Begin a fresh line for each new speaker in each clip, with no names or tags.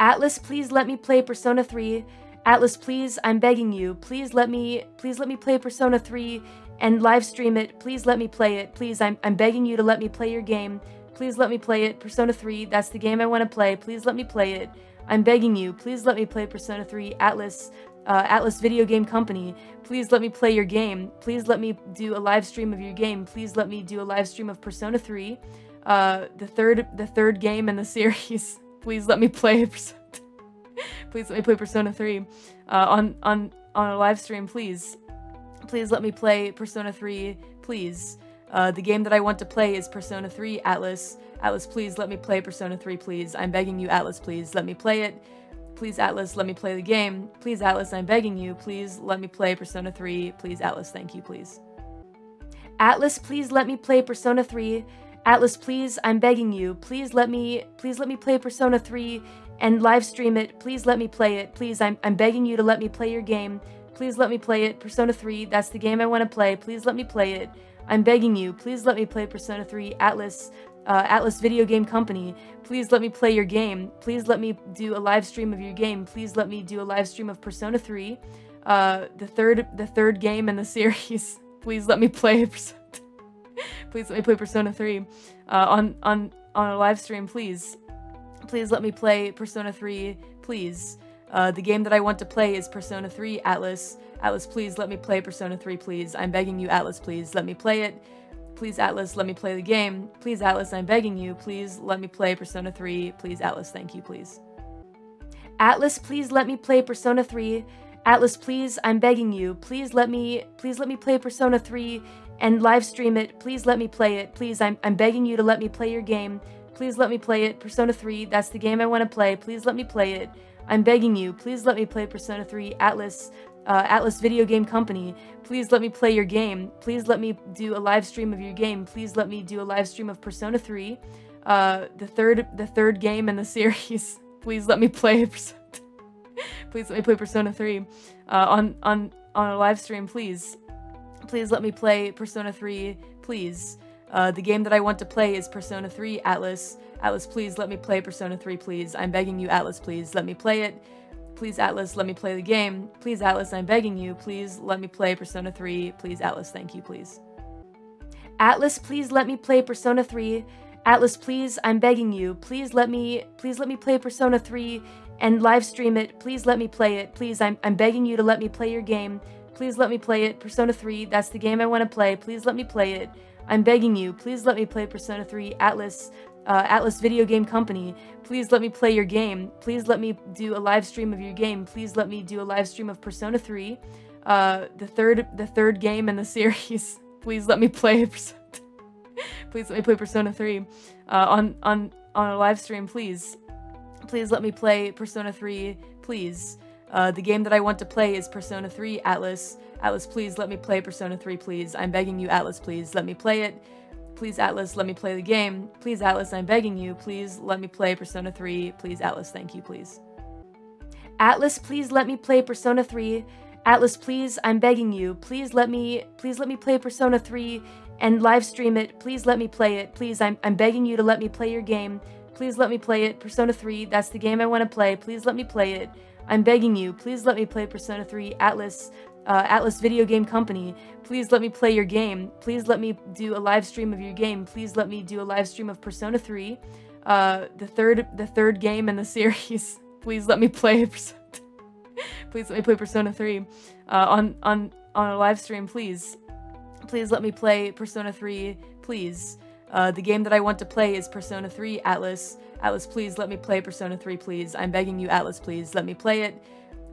Atlus, please let me play Persona 3. Atlus, please, I'm begging you. Please let me please let me play Persona 3 and live stream it. Please let me play it. Please, I'm I'm begging you to let me play your game. Please let me play it. Persona 3, that's the game I want to play. Please let me play it. I'm begging you. Please let me play Persona 3. Atlus, uh, Atlus Video Game Company. Please let me play your game. Please let me do a live stream of your game. Please let me do a live stream of Persona 3, uh, the third the third game in the series. Please let me play Persona. please let me play Persona 3 uh, on on on a live stream. Please, please let me play Persona 3. Please. Uh, the game that I want to play is Persona 3 Atlus. Atlus, please let me play Persona 3, please. I'm begging you, Atlus, please let me play it. Please, Atlus, let me play the game. Please, Atlus, I'm begging you. Please let me play Persona 3. Please, Atlus, thank you, please. Atlus, please let me play Persona 3. Atlus, please, I'm begging you. Please let me please let me play Persona 3 and live stream it. Please let me play it. Please, I'm I'm begging you to let me play your game. Please let me play it. Persona 3, that's the game I want to play. Please let me play it. I'm begging you. Please let me play Persona 3 Atlus uh, Atlus Video Game Company. Please let me play your game. Please let me do a live stream of your game. Please let me do a live stream of Persona 3, uh, the third the third game in the series. Please let me play Persona. please let me play Persona 3 uh, on on on a live stream, please. Please let me play Persona 3, please. Uh, the game that I want to play is Persona 3 Atlus. Atlus, please let me play Persona 3, please. I'm begging you, Atlus, please let me play it. Please, Atlus, let me play the game. Please, Atlus, I'm begging you. Please let me play Persona 3. Please, Atlus, thank you, please. Atlus, please let me play Persona 3. Atlus, please, I'm begging you. Please let me please let me play Persona 3 and live stream it. Please let me play it. Please, I'm I'm begging you to let me play your game. Please let me play it. Persona 3, that's the game I want to play. Please let me play it. I'm begging you. Please let me play Persona 3 Atlus uh, Atlus Video Game Company. Please let me play your game. Please let me do a live stream of your game. Please let me do a live stream of Persona 3, uh, the third the third game in the series. Please let me play please let me play Persona 3 uh, on on on a live stream, please. Please let me play Persona 3, please. Uh, the game that I want to play is Persona 3 Atlus. Atlus, please let me play Persona 3, please. I'm begging you, Atlus, please let me play it. Please, Atlus, let me play the game. Please, Atlus, I'm begging you. Please let me play Persona 3. Please, Atlus, thank you, please. Atlus, please let me play Persona 3. Atlus, please, I'm begging you. Please let me please let me play Persona 3 and live stream it. Please let me play it. Please, I'm I'm begging you to let me play your game. Please let me play it. Persona 3, that's the game I want to play. Please let me play it. I'm begging you. Please let me play Persona 3 Atlus, uh, Atlus Video Game Company. Please let me play your game. Please let me do a live stream of your game. Please let me do a live stream of Persona 3, uh, the third the third game in the series. Please let me play Persona. please let me play Persona 3 uh, on on on a live stream, please. Please let me play Persona 3, please. Uh, the game that I want to play is Persona 3 Atlus. Atlus, please let me play Persona 3, please. I'm begging you, Atlus, please let me play it. Please, Atlus, let me play the game. Please, Atlus, I'm begging you. Please let me play Persona 3. Please, Atlus, thank you, please. Atlus, please let me play Persona 3. Atlus, please, I'm begging you. Please let me please let me play Persona 3 and live stream it. Please let me play it. Please, I'm I'm begging you to let me play your game. Please let me play it. Persona 3, that's the game I want to play. Please let me play it. I'm begging you. Please let me play Persona 3 Atlus, uh, Atlus Video Game Company. Please let me play your game. Please let me do a live stream of your game. Please let me do a live stream of Persona 3, uh, the third the third game in the series. Please let me play Persona. please let me play Persona 3 uh, on on on a live stream, please. Please let me play Persona 3, please. Uh, the game that I want to play is Persona 3 Atlus. Atlus, please let me play Persona 3, please. I'm begging you, Atlus, please let me play it.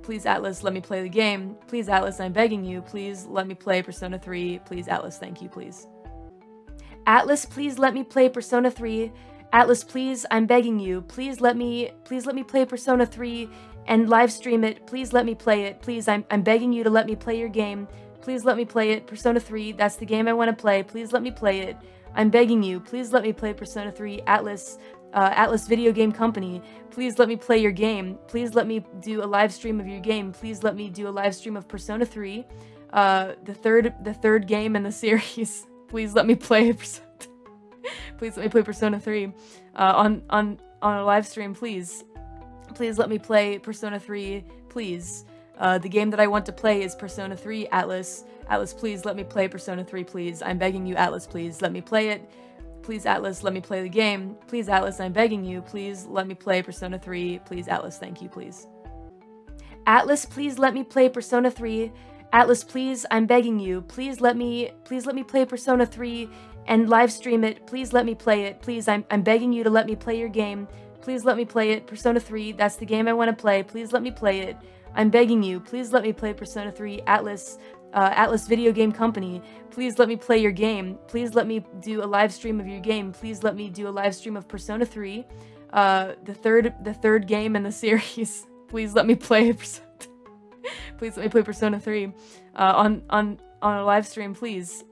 Please, Atlus, let me play the game. Please, Atlus, I'm begging you. Please let me play Persona 3. Please, Atlus, thank you, please. Atlus, please let me play Persona 3. Atlus, please, I'm begging you. Please let me please let me play Persona 3 and live stream it. Please let me play it. Please, I'm I'm begging you to let me play your game. Please let me play it. Persona 3, that's the game I want to play. Please let me play it. I'm begging you. Please let me play Persona 3 Atlus, uh, Atlus Video Game Company. Please let me play your game. Please let me do a live stream of your game. Please let me do a live stream of Persona 3, uh, the third the third game in the series. Please let me play Persona. please let me play Persona 3 uh, on on on a live stream, please. Please let me play Persona 3, please. Uh, the game that I want to play is Persona 3 Atlus. Atlus, please let me play Persona 3, please. I'm begging you, Atlus, please let me play it. Please, Atlus, let me play the game. Please, Atlus, I'm begging you. Please let me play Persona 3. Please, Atlus, thank you, please. Atlus, please let me play Persona 3. Atlus, please, I'm begging you. Please let me, please let me play Persona 3 and live stream it. Please let me play it. Please, I'm, I'm begging you to let me play your game. Please let me play it. Persona 3, that's the game I want to play. Please let me play it. I'm begging you. Please let me play Persona 3. Atlus, uh, Atlus Video Game Company, please let me play your game. Please let me do a live stream of your game. Please let me do a live stream of Persona 3, uh, the third the third game in the series. please let me play Persona. please let me play Persona 3 uh, on on on a live stream, please.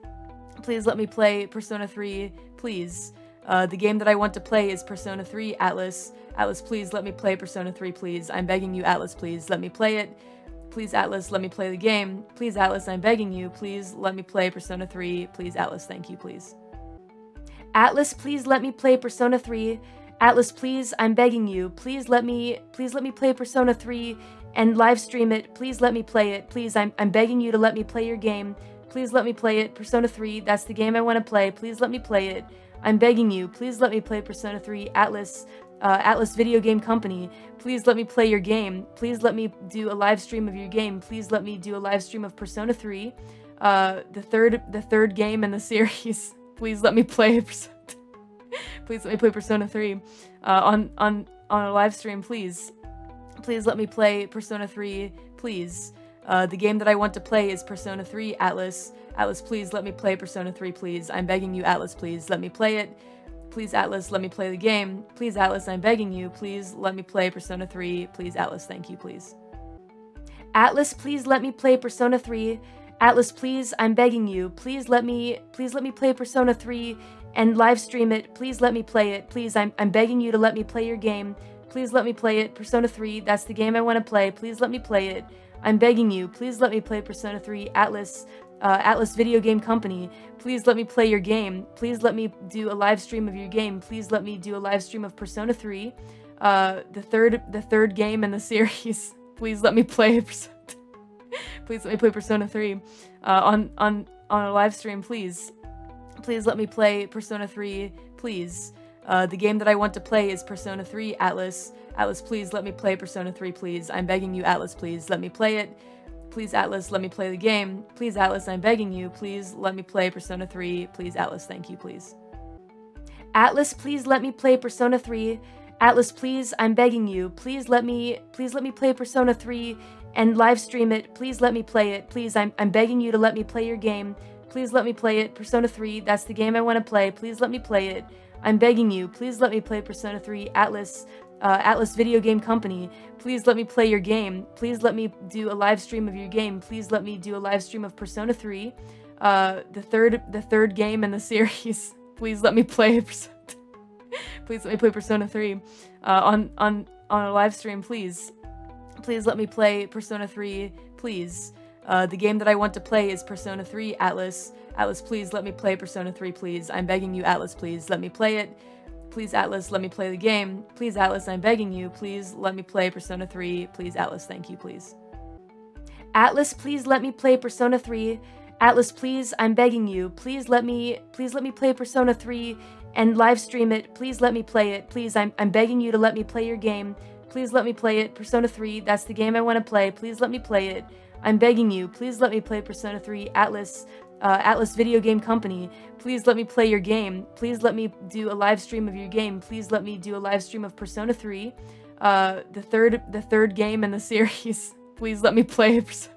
Please let me play Persona 3, please. Uh, the game that I want to play is Persona 3 Atlus. Atlus, please let me play Persona 3, please. I'm begging you, Atlus, please let me play it. Please, Atlus, let me play the game. Please, Atlus, I'm begging you. Please let me play Persona 3. Please, Atlus, thank you, please. Atlus, please let me play Persona 3. Atlus, please, I'm begging you. Please let me, please let me play Persona 3 and live stream it. Please let me play it. Please, I'm, I'm begging you to let me play your game. Please let me play it. Persona 3, that's the game I want to play. Please let me play it. I'm begging you. Please let me play Persona 3. Atlus, uh, Atlus Video Game Company, please let me play your game. Please let me do a live stream of your game. Please let me do a live stream of Persona 3, uh, the third the third game in the series. please let me play Persona. please let me play Persona 3 uh, on on on a live stream, please. Please let me play Persona 3, please. Uh, the game that I want to play is Persona 3 Atlus. Atlus, please let me play Persona 3, please. I'm begging you, Atlus, please let me play it. Please, Atlus, let me play the game. Please, Atlus, I'm begging you. Please let me play Persona 3. Please, Atlus, thank you, please. Atlus, please let me play Persona 3. Atlus, please, I'm begging you. Please let me, please let me play Persona 3 and live stream it. Please let me play it. Please, I'm, I'm begging you to let me play your game. Please let me play it. Persona 3, that's the game I want to play. Please let me play it. I'm begging you. Please let me play Persona 3. Atlus, uh, Atlus Video Game Company, please let me play your game. Please let me do a live stream of your game. Please let me do a live stream of Persona 3, uh, the third the third game in the series. please let me play Persona. please let me play Persona 3 uh, on on on a live stream, please. Please let me play Persona 3, please. Uh, the game that I want to play is Persona 3 Atlus. Atlus, please let me play Persona 3, please. I'm begging you, Atlus, please let me play it. Please, Atlus, let me play the game. Please, Atlus, I'm begging you. Please let me play Persona 3. Please, Atlus, thank you, please. Atlus, please let me play Persona 3. Atlus, please, I'm begging you. Please let me, please let me play Persona 3 and live stream it. Please let me play it. Please, I'm, I'm begging you to let me play your game. Please let me play it. Persona 3, that's the game I want to play. Please let me play it. I'm begging you. Please let me play Persona 3. Atlus, uh, Atlus Video Game Company, please let me play your game. Please let me do a live stream of your game. Please let me do a live stream of Persona 3, uh, the third the third game in the series. please let me play Persona. please let me play Persona 3 uh, on on on a live stream, please. Please let me play Persona 3, please. Uh, the game that I want to play is Persona 3 Atlus. Atlus, please let me play Persona 3, please. I'm begging you, Atlus, please let me play it. Please, Atlus, let me play the game. Please, Atlus, I'm begging you. Please let me play Persona 3. Please, Atlus, thank you, please. Atlus, please let me play Persona 3. Atlus, please, I'm begging you. Please let me, please let me play Persona 3 and live stream it. Please let me play it. Please, I'm, I'm begging you to let me play your game. Please let me play it. Persona 3, that's the game I want to play. Please let me play it. I'm begging you. Please let me play Persona 3. Atlus, uh, Atlus Video Game Company, please let me play your game. Please let me do a live stream of your game. Please let me do a live stream of Persona 3, uh, the third the third game in the series. please let me play Persona.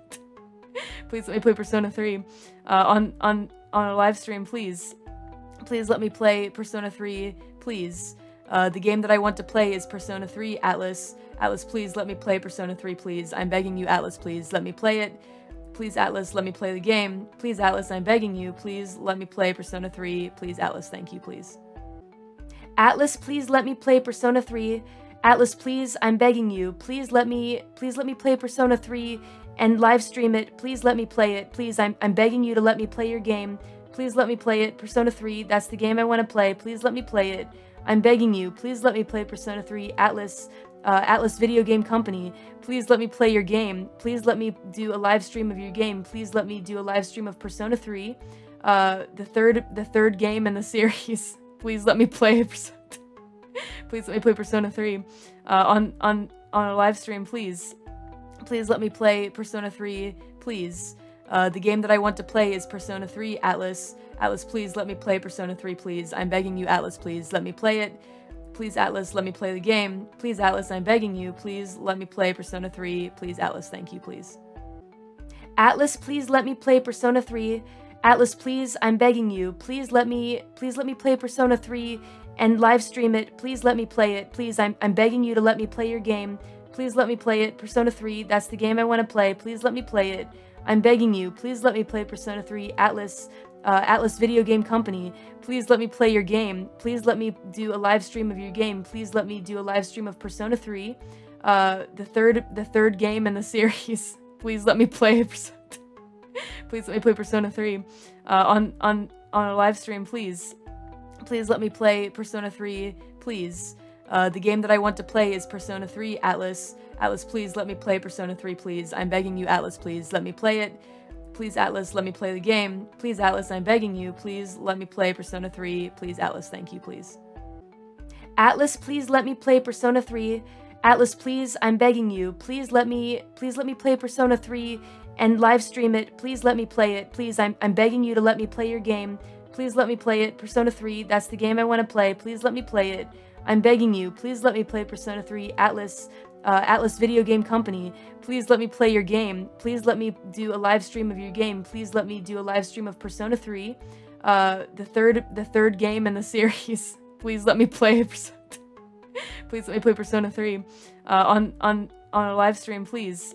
please let me play Persona 3 uh, on on on a live stream, please. Please let me play Persona 3, please. Uh, the game that I want to play is Persona 3 Atlus. Atlus, please let me play Persona 3, please. I'm begging you, Atlus, please let me play it. Please, Atlus, let me play the game. Please, Atlus, I'm begging you. Please let me play Persona 3. Please, Atlus, thank you, please. Atlus, please let me play Persona 3. Atlus, please, I'm begging you. Please let me, please let me play Persona 3 and live stream it. Please let me play it. Please, I'm, I'm begging you to let me play your game. Please let me play it. Persona 3, that's the game I want to play. Please let me play it. I'm begging you. Please let me play Persona 3. Atlus, uh, Atlus Video Game Company, please let me play your game. Please let me do a live stream of your game. Please let me do a live stream of Persona 3, uh, the third the third game in the series. please let me play Persona. please let me play Persona 3 uh, on on on a live stream, please. Please let me play Persona 3, please. Uh, the game that I want to play is Persona 3 Atlus. Atlus, please let me play Persona 3, please. I'm begging you, Atlus, please let me play it. Please, Atlus, let me play the game. Please, Atlus, I'm begging you. Please let me play Persona 3. Please, Atlus, thank you, please. Atlus, please let me play Persona 3. Atlus, please, I'm begging you. Please let me, please let me play Persona 3 and live stream it. Please let me play it. Please, I'm, I'm begging you to let me play your game. Please let me play it. Persona 3, that's the game I want to play. Please let me play it. I'm begging you. Please let me play Persona 3. Atlus, uh, Atlus Video Game Company, please let me play your game. Please let me do a live stream of your game. Please let me do a live stream of Persona 3, uh, the third the third game in the series. please let me play Persona. please let me play Persona 3 uh, on on on a live stream, please. Please let me play Persona 3, please. Uh, the game that I want to play is Persona 3 Atlus. Atlus, please let me play Persona 3, please. I'm begging you, Atlus, please let me play it. Please, Atlus, let me play the game. Please, Atlus, I'm begging you. Please let me play Persona 3. Please, Atlus, thank you, please. Atlus, please let me play Persona 3. Atlus, please, I'm begging you. Please let me, please let me play Persona 3 and live stream it. Please let me play it. Please, I'm, I'm begging you to let me play your game. Please let me play it. Persona 3, that's the game I want to play. Please let me play it. I'm begging you. Please let me play Persona 3. Atlus, uh, Atlus Video Game Company, please let me play your game. Please let me do a live stream of your game. Please let me do a live stream of Persona 3, uh, the third the third game in the series. please let me play Persona. please let me play Persona 3 uh, on on on a live stream, please.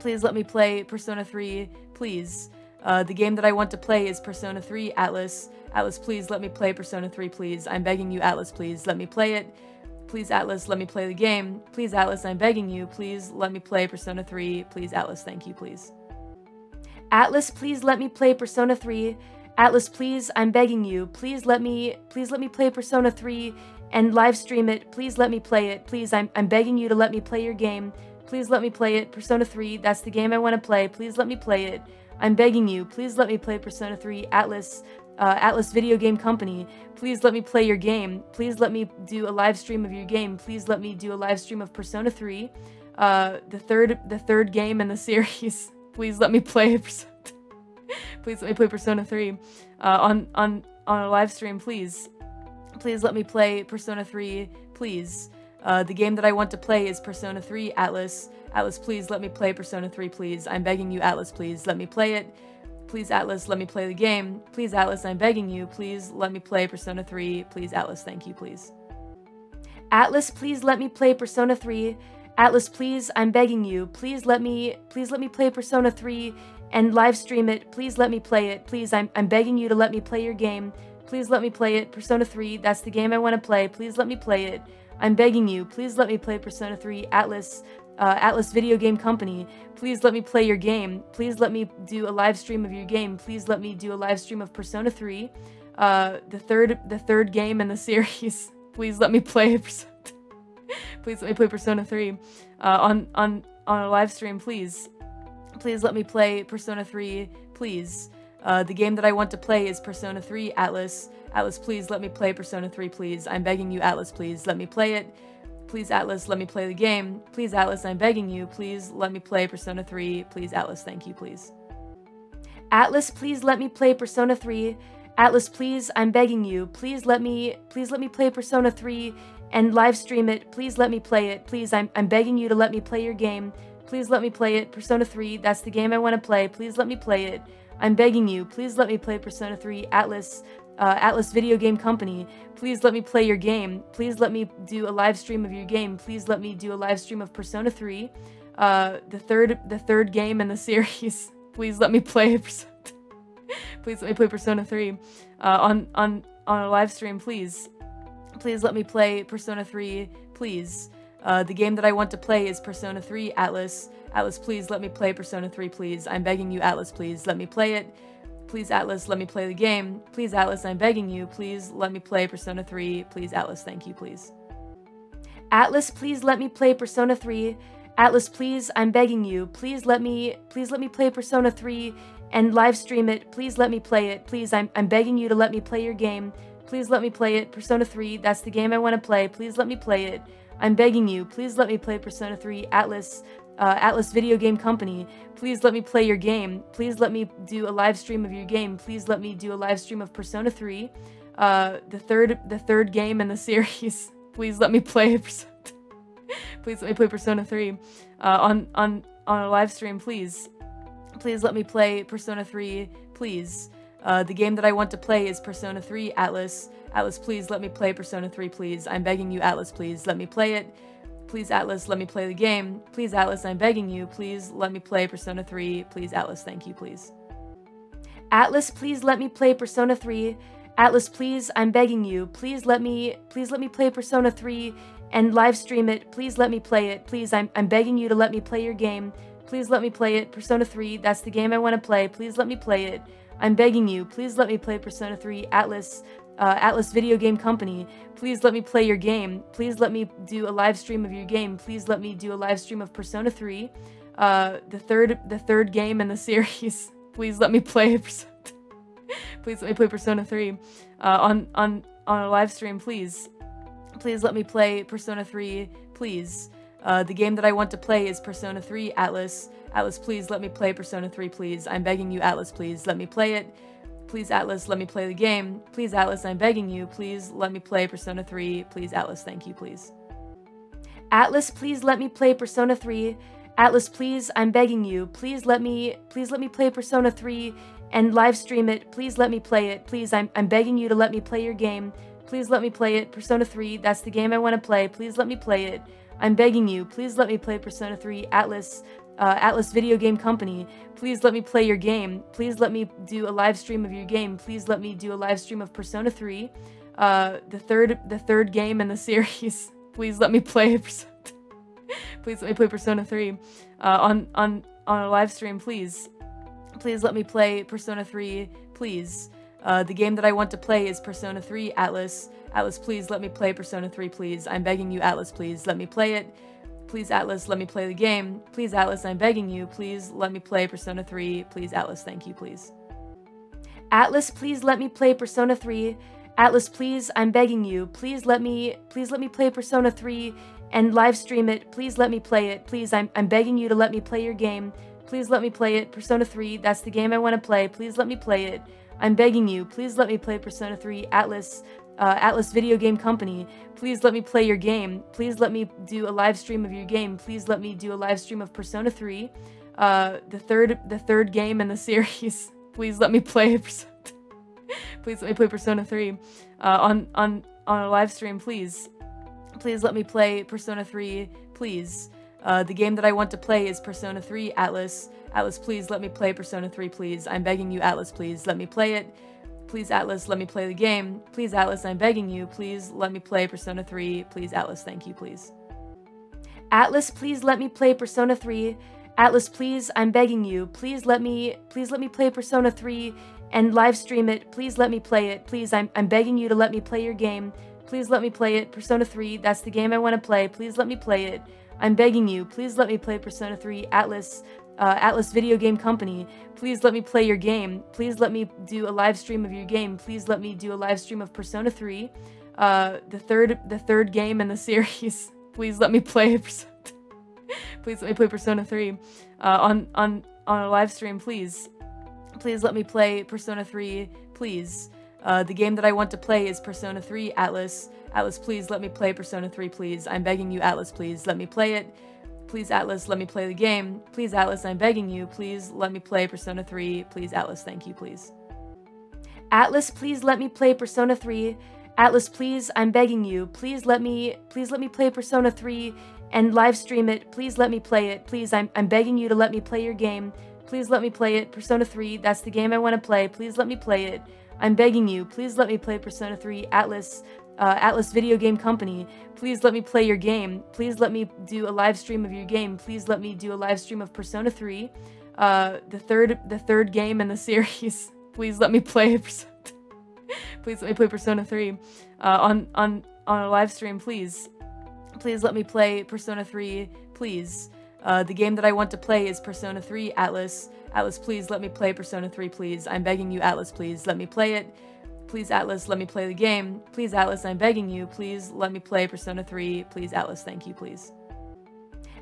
Please let me play Persona 3, please. Uh, the game that I want to play is Persona 3 Atlus. Atlus, please let me play Persona 3, please. I'm begging you, Atlus, please let me play it. Please, Atlus, let me play the game. Please, Atlus, I'm begging you. Please let me play Persona 3. Please, Atlus, thank you, please. Atlus, please let me play Persona 3. Atlus, please, I'm begging you. Please let me, please let me play Persona 3 and live stream it. Please let me play it. Please, I'm, I'm begging you to let me play your game. Please let me play it. Persona 3, that's the game I want to play. Please let me play it. I'm begging you. Please let me play Persona 3. Atlus, uh, Atlus Video Game Company, please let me play your game. Please let me do a live stream of your game. Please let me do a live stream of Persona 3, uh, the third the third game in the series. please let me play Persona. please let me play Persona 3 uh, on on on a live stream, please. Please let me play Persona 3, please. Uh, the game that I want to play is Persona 3 Atlus. Atlus, please let me play Persona 3, please. I'm begging you, Atlus, please let me play it. Please, Atlus, let me play the game. Please, Atlus, I'm begging you. Please let me play Persona 3. Please, Atlus, thank you, please. Atlus, please let me play Persona 3. Atlus, please, I'm begging you. Please let me, please let me play Persona 3 and live stream it. Please let me play it. Please, I'm, I'm begging you to let me play your game. Please let me play it. Persona 3, that's the game I want to play. Please let me play it. I'm begging you. Please let me play Persona 3. Atlus, uh, Atlus Video Game Company, please let me play your game. Please let me do a live stream of your game. Please let me do a live stream of Persona 3, uh, the third the third game in the series. please let me play Persona. please let me play Persona 3 uh, on on on a live stream, please. Please let me play Persona 3, please. Uh, the game that I want to play is Persona 3 Atlus. Atlus, please let me play Persona 3, please. I'm begging you, Atlus, please let me play it. Please, Atlus, let me play the game. Please, Atlus, I'm begging you. Please let me play Persona 3. Please, Atlus, thank you, please. Atlus, please let me play Persona 3. Atlus, please, I'm begging you. Please let me, please let me play Persona 3 and live stream it. Please let me play it. Please, I'm, I'm begging you to let me play your game. Please let me play it. Persona 3, that's the game I want to play. Please let me play it. I'm begging you. Please let me play Persona 3. Atlus, uh, Atlus Video Game Company, please let me play your game. Please let me do a live stream of your game. Please let me do a live stream of Persona 3, uh, the third the third game in the series. please let me play Persona. please let me play Persona 3 uh, on on on a live stream, please. Please let me play Persona 3, please. Uh, the game that I want to play is Persona 3 Atlus. Atlus, please let me play Persona 3, please. I'm begging you, Atlus, please let me play it. Please, Atlus, let me play the game. Please, Atlus, I'm begging you. Please let me play Persona 3. Please, Atlus, thank you, please. Atlus, please let me play Persona 3. Atlus, please, I'm begging you. Please let me please let me play Persona 3 and live stream it. Please let me play it. Please, I'm I'm begging you to let me play your game. Please let me play it. Persona 3, that's the game I want to play. Please let me play it. I'm begging you. Please let me play Persona 3. Atlus, uh, Atlus Video Game Company. Please let me play your game. Please let me do a live stream of your game. Please let me do a live stream of Persona 3, uh, the third the third game in the series. Please let me play Persona. please let me play Persona 3 uh, on on on a live stream. Please, please let me play Persona 3. Please. Uh, the game that I want to play is Persona 3 Atlus. Atlus, please let me play Persona 3, please. I'm begging you, Atlus, please let me play it. Please, Atlus, let me play the game. Please, Atlus, I'm begging you. Please let me play Persona 3. Please, Atlus, thank you, please. Atlus, please let me play Persona 3. Atlus, please, I'm begging you. Please let me please let me play Persona 3 and live stream it. Please let me play it. Please, I'm I'm begging you to let me play your game. Please let me play it. Persona 3, that's the game I want to play. Please let me play it. I'm begging you, please let me play Persona 3 Atlus, uh, Atlus Video Game Company. Please let me play your game. Please let me do a live stream of your game. Please let me do a live stream of Persona 3, uh, the third the third game in the series. please let me play Persona. please let me play Persona 3 uh, on on on a live stream, please. Please let me play Persona 3, please. Uh, the game that I want to play is Persona 3 Atlus. Atlus, please let me play Persona 3, please. I'm begging you, Atlus, please let me play it. Please, Atlus, let me play the game. Please, Atlus, I'm begging you. Please let me play Persona 3. Please, Atlus, thank you, please. Atlus, please let me play Persona 3. Atlus, please, I'm begging you. Please let me please let me play Persona 3 and live stream it. Please let me play it. Please, I'm I'm begging you to let me play your game. Please let me play it. Persona 3, that's the game I want to play. Please let me play it. I'm begging you, please let me play Persona 3 Atlus, uh, Atlus Video Game Company. Please let me play your game. Please let me do a live stream of your game. Please let me do a live stream of Persona 3, uh, the third the third game in the series. please let me play Persona. please let me play Persona 3 uh, on on on a live stream, please. Please let me play Persona 3, please. Uh, the game that I want to play is Persona 3 Atlus. Atlus, please let me play Persona 3, please. I'm begging you, Atlus, please let me play it. Please, Atlus, let me play the game. Please, Atlus, I'm begging you. Please let me play Persona 3. Please, Atlus, thank you, please. Atlus, please let me play Persona 3. Atlus, please, I'm begging you. Please let me please let me play Persona 3 and live stream it. Please let me play it. Please, I'm I'm begging you to let me play your game. Please let me play it. Persona 3, that's the game I want to play. Please let me play it. I'm begging you, please let me play Persona 3 Atlus, uh, Atlus Video Game Company. Please let me play your game. Please let me do a live stream of your game. Please let me do a live stream of Persona 3, uh, the third the third game in the series. please let me play Persona. please let me play Persona 3 uh, on on on a live stream, please. Please let me play Persona 3, please. Uh, the game that I want to play is Persona 3 Atlus. Atlus, please let me play Persona 3, please. I'm begging you, Atlus, please let me play it. Please, Atlus, let me play the game. Please, Atlus, I'm begging you. Please let me play Persona 3. Please, Atlus, thank you, please. Atlus, please let me play Persona 3. Atlus, please, I'm begging you. Please let me please let me play Persona 3 and live stream it. Please let me play it. Please, I'm I'm begging you to let me play your game. Please let me play it. Persona 3, that's the game I want to play. Please let me play it. I'm begging you, please let me play Persona 3 Atlus, uh, Atlus Video Game Company. Please let me play your game. Please let me do a live stream of your game. Please let me do a live stream of Persona 3, uh, the third the third game in the series. please let me play Persona. please let me play Persona 3 uh, on on on a live stream, please. Please let me play Persona 3, please. Uh, the game that I want to play is Persona 3 Atlus. Atlus, please let me play Persona 3, please. I'm begging you, Atlus, please let me play it. Please, Atlus, let me play the game. Please, Atlus, I'm begging you. Please let me play Persona 3. Please, Atlus, thank you, please. Atlus, please let me play Persona 3. Atlus, please, I'm begging you. Please let me please let me play Persona 3 and live stream it. Please let me play it. Please, I'm I'm begging you to let me play your game. Please let me play it. Persona 3, that's the game I want to play. Please let me play it. I'm begging you, please let me play Persona 3 Atlus, uh, Atlus Video Game Company. Please let me play your game. Please let me do a live stream of your game. Please let me do a live stream of Persona 3, uh, the third the third game in the series. please let me play Persona. please let me play Persona 3 uh, on on on a live stream, please. Please let me play Persona 3, please. Uh, the game that I want to play is Persona 3 Atlus. Atlus, please let me play Persona 3, please. I'm begging you, Atlus, please let me play it. Please, Atlus, let me play the game. Please, Atlus, I'm begging you. Please let me play Persona 3. Please, Atlus, thank you, please.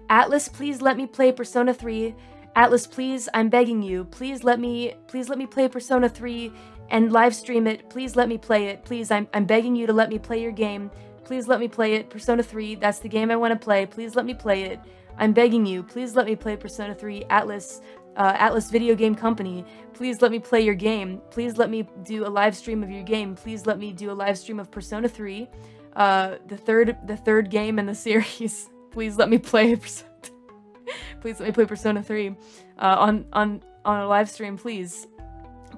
Atlus, please let me play Persona 3. Atlus, please, I'm begging you. Please let me, please let me play Persona 3 and live stream it. Please let me play it. Please, I'm, I'm begging you to let me play your game. Please let me play it. Persona 3, that's the game I want to play. Please let me play it. I'm begging you. Please let me play Persona 3. Atlus, uh, Atlus Video Game Company. Please let me play your game. Please let me do a live stream of your game. Please let me do a live stream of Persona 3, uh, the third, the third game in the series. Please let me play Persona. please let me play Persona 3 uh, on on on a live stream. Please,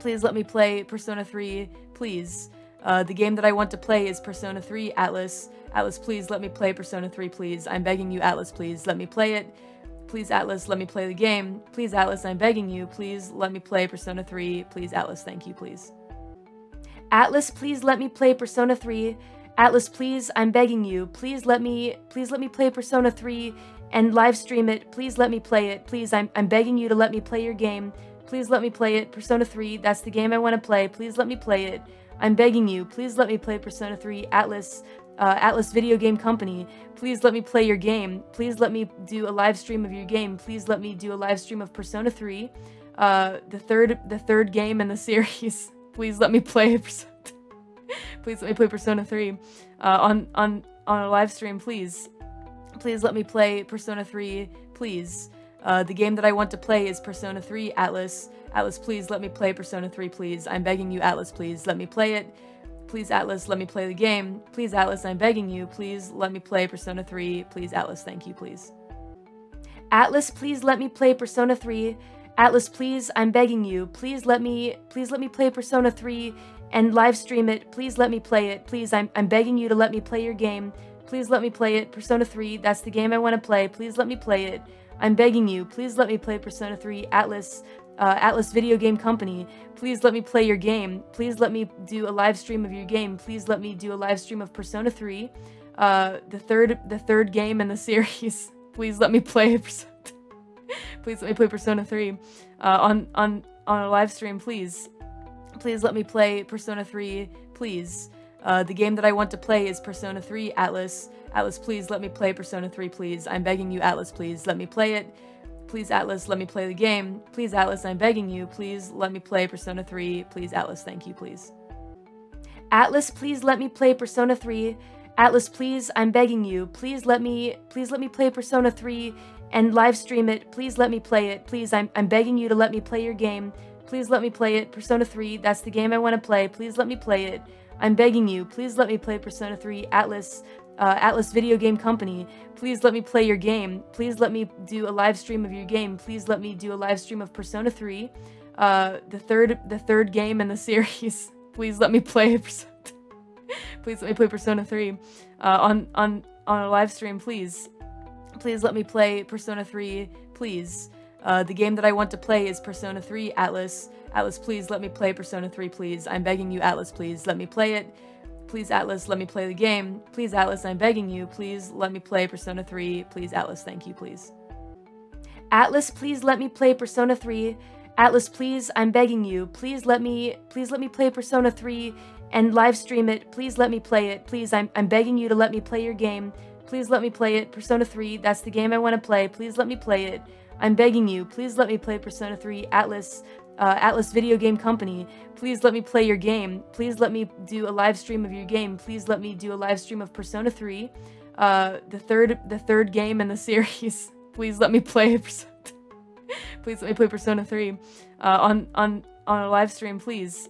please let me play Persona 3. Please. Uh, the game that I want to play is Persona 3 Atlus. Atlus, please let me play Persona 3, please. I'm begging you, Atlus, please let me play it. Please, Atlus, let me play the game. Please, Atlus, I'm begging you. Please let me play Persona 3. Please, Atlus, thank you, please. Atlus, please let me play Persona 3. Atlus, please, I'm begging you. Please let me, please let me play Persona 3 and live stream it. Please let me play it. Please, I'm, I'm begging you to let me play your game. Please let me play it. Persona 3, that's the game I want to play. Please let me play it. I'm begging you, please let me play Persona 3 Atlus, uh, Atlus Video Game Company. Please let me play your game. Please let me do a live stream of your game. Please let me do a live stream of Persona 3, uh, the third, the third game in the series. please let me play Persona. please let me play Persona 3 uh, on on on a live stream, please. Please let me play Persona 3, please. Uh, the game that I want to play is Persona 3 Atlus. Atlus, please let me play Persona 3, please. I'm begging you, Atlus, please let me play it. Please, Atlus, let me play the game. Please, Atlus, I'm begging you. Please let me play Persona 3. Please, Atlus, thank you, please. Atlus, please let me play Persona 3. Atlus, please, I'm begging you. Please let me, please let me play Persona 3 and live stream it. Please let me play it. Please, I'm, I'm begging you to let me play your game. Please let me play it. Persona 3, that's the game I want to play. Please let me play it. I'm begging you, please let me play Persona 3 Atlus, uh, Atlus Video Game Company. Please let me play your game. Please let me do a live stream of your game. Please let me do a live stream of Persona 3, uh, the third, the third game in the series. please let me play Persona. please let me play Persona 3 uh, on on on a live stream, please. Please let me play Persona 3, please. Uh, the game that I want to play is Persona 3 Atlus. Atlus, please let me play Persona 3, please. I'm begging you, Atlus, please let me play it. Please, Atlus, let me play the game. Please, Atlus, I'm begging you. Please let me play Persona 3. Please, Atlus, thank you, please. Atlus, please let me play Persona 3. Atlus, please, I'm begging you. Please let me, please let me play Persona 3 and live stream it. Please let me play it. Please, I'm, I'm begging you to let me play your game. Please let me play it. Persona 3, that's the game I want to play. Please let me play it. I'm begging you, please let me play Persona 3 Atlus, uh, Atlus Video Game Company. Please let me play your game. Please let me do a live stream of your game. Please let me do a live stream of Persona 3, uh, the third, the third game in the series. please let me play Persona. please let me play Persona 3 uh, on on on a live stream, please. Please let me play Persona 3, please. Uh, the game that I want to play is Persona 3 Atlus. Atlus, please let me play Persona 3, please. I'm begging you, Atlus, please let me play it. Please, Atlus, let me play the game. Please, Atlus, I'm begging you. Please let me play Persona 3. Please, Atlus, thank you, please. Atlus, please let me play Persona 3. Atlus, please, I'm begging you. Please let me, please let me play Persona 3 and live stream it. Please let me play it. Please, I'm, I'm begging you to let me play your game. Please let me play it. Persona 3, that's the game I want to play. Please let me play it. I'm begging you, please let me play Persona 3 Atlus, uh, Atlus Video Game Company. Please let me play your game. Please let me do a live stream of your game. Please let me do a live stream of Persona 3, uh, the third, the third game in the series. please let me play Persona. please let me play Persona 3 uh, on on on a live stream, please.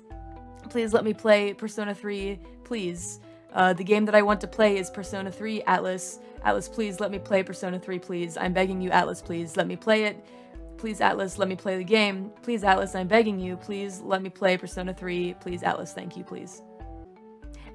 Please let me play Persona 3, please. Uh, the game that I want to play is Persona 3 Atlus. Atlus, please let me play Persona 3, please. I'm begging you, Atlus, please let me play it. Please, Atlus, let me play the game. Please, Atlus, I'm begging you. Please let me play Persona 3. Please, Atlus, thank you, please.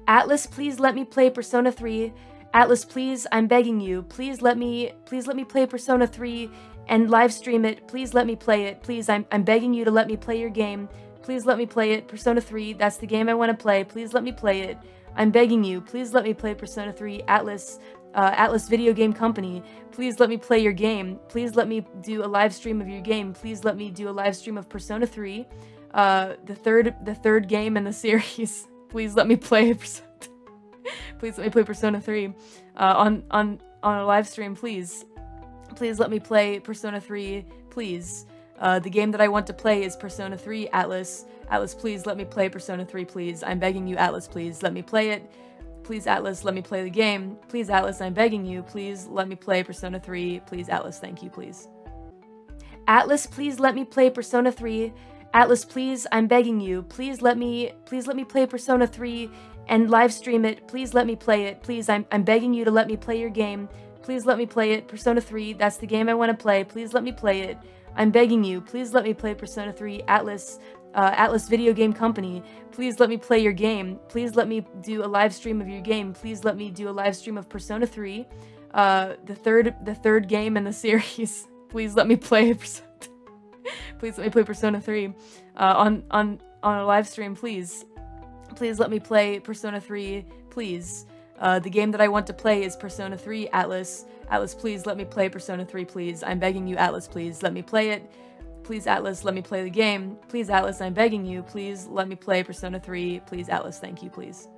Atlus, please let me play Persona 3. Atlus, please, I'm begging you. Please let me, please let me play Persona 3 and live stream it. Please let me play it. Please, I'm, I'm begging you to let me play your game. Please let me play it. Persona 3, that's the game I want to play. Please let me play it. I'm begging you, please let me play Persona 3 Atlus, uh, Atlus Video Game Company, please let me play your game. Please let me do a live stream of your game. Please let me do a live stream of Persona 3, uh, the third the third game in the series. please let me play Persona. please let me play Persona 3 uh, on on on a live stream, please. Please let me play Persona 3, please. Uh, the game that I want to play is Persona 3 Atlus. Atlus, please let me play Persona 3, please. I'm begging you, Atlus, please let me play it. Please, Atlus, let me play the game. Please, Atlus, I'm begging you. Please let me play Persona 3. Please, Atlus, thank you, please. Atlus, please let me play Persona 3. Atlus, please, I'm begging you. Please let me, please let me play Persona 3 and live stream it. Please let me play it. Please, I'm, I'm begging you to let me play your game. Please let me play it. Persona 3, that's the game I want to play. Please let me play it. I'm begging you. Please let me play Persona 3. Atlus, uh, Atlus Video Game Company, please let me play your game. Please let me do a live stream of your game. Please let me do a live stream of Persona 3, uh, the third the third game in the series. please let me play Persona. please let me play Persona 3 uh, on on on a live stream, please. Please let me play Persona 3, please. Uh, the game that I want to play is Persona 3 Atlus. Atlus, please let me play Persona 3, please. I'm begging you, Atlus, please let me play it. Please, Atlus, let me play the game. Please, Atlus, I'm begging you. Please let me play Persona 3. Please, Atlus, thank you, please.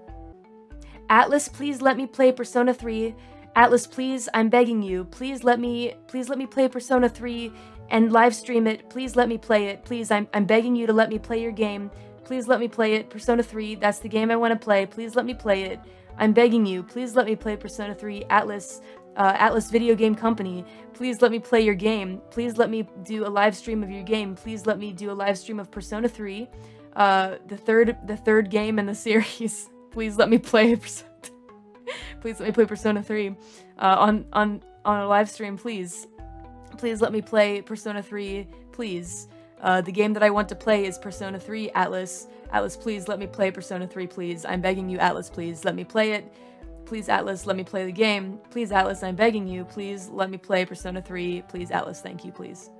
Atlus, please let me play Persona 3. Atlus, please, I'm begging you. Please let me, please let me play Persona 3 and live stream it. Please let me play it. Please, I'm, I'm begging you to let me play your game. Please let me play it. Persona 3, that's the game I want to play. Please let me play it. I'm begging you. Please let me play Persona 3. Atlus, uh, Atlus Video Game Company, please let me play your game. Please let me do a live stream of your game. Please let me do a live stream of Persona 3, uh, the third the third game in the series. please let me play Persona. please let me play Persona 3 uh, on on on a live stream, please. Please let me play Persona 3, please. Uh, the game that I want to play is Persona 3 Atlus. Atlus, please let me play Persona 3, please. I'm begging you, Atlus, please let me play it. Please, Atlus, let me play the game. Please, Atlus, I'm begging you. Please let me play Persona 3. Please, Atlus, thank you, please.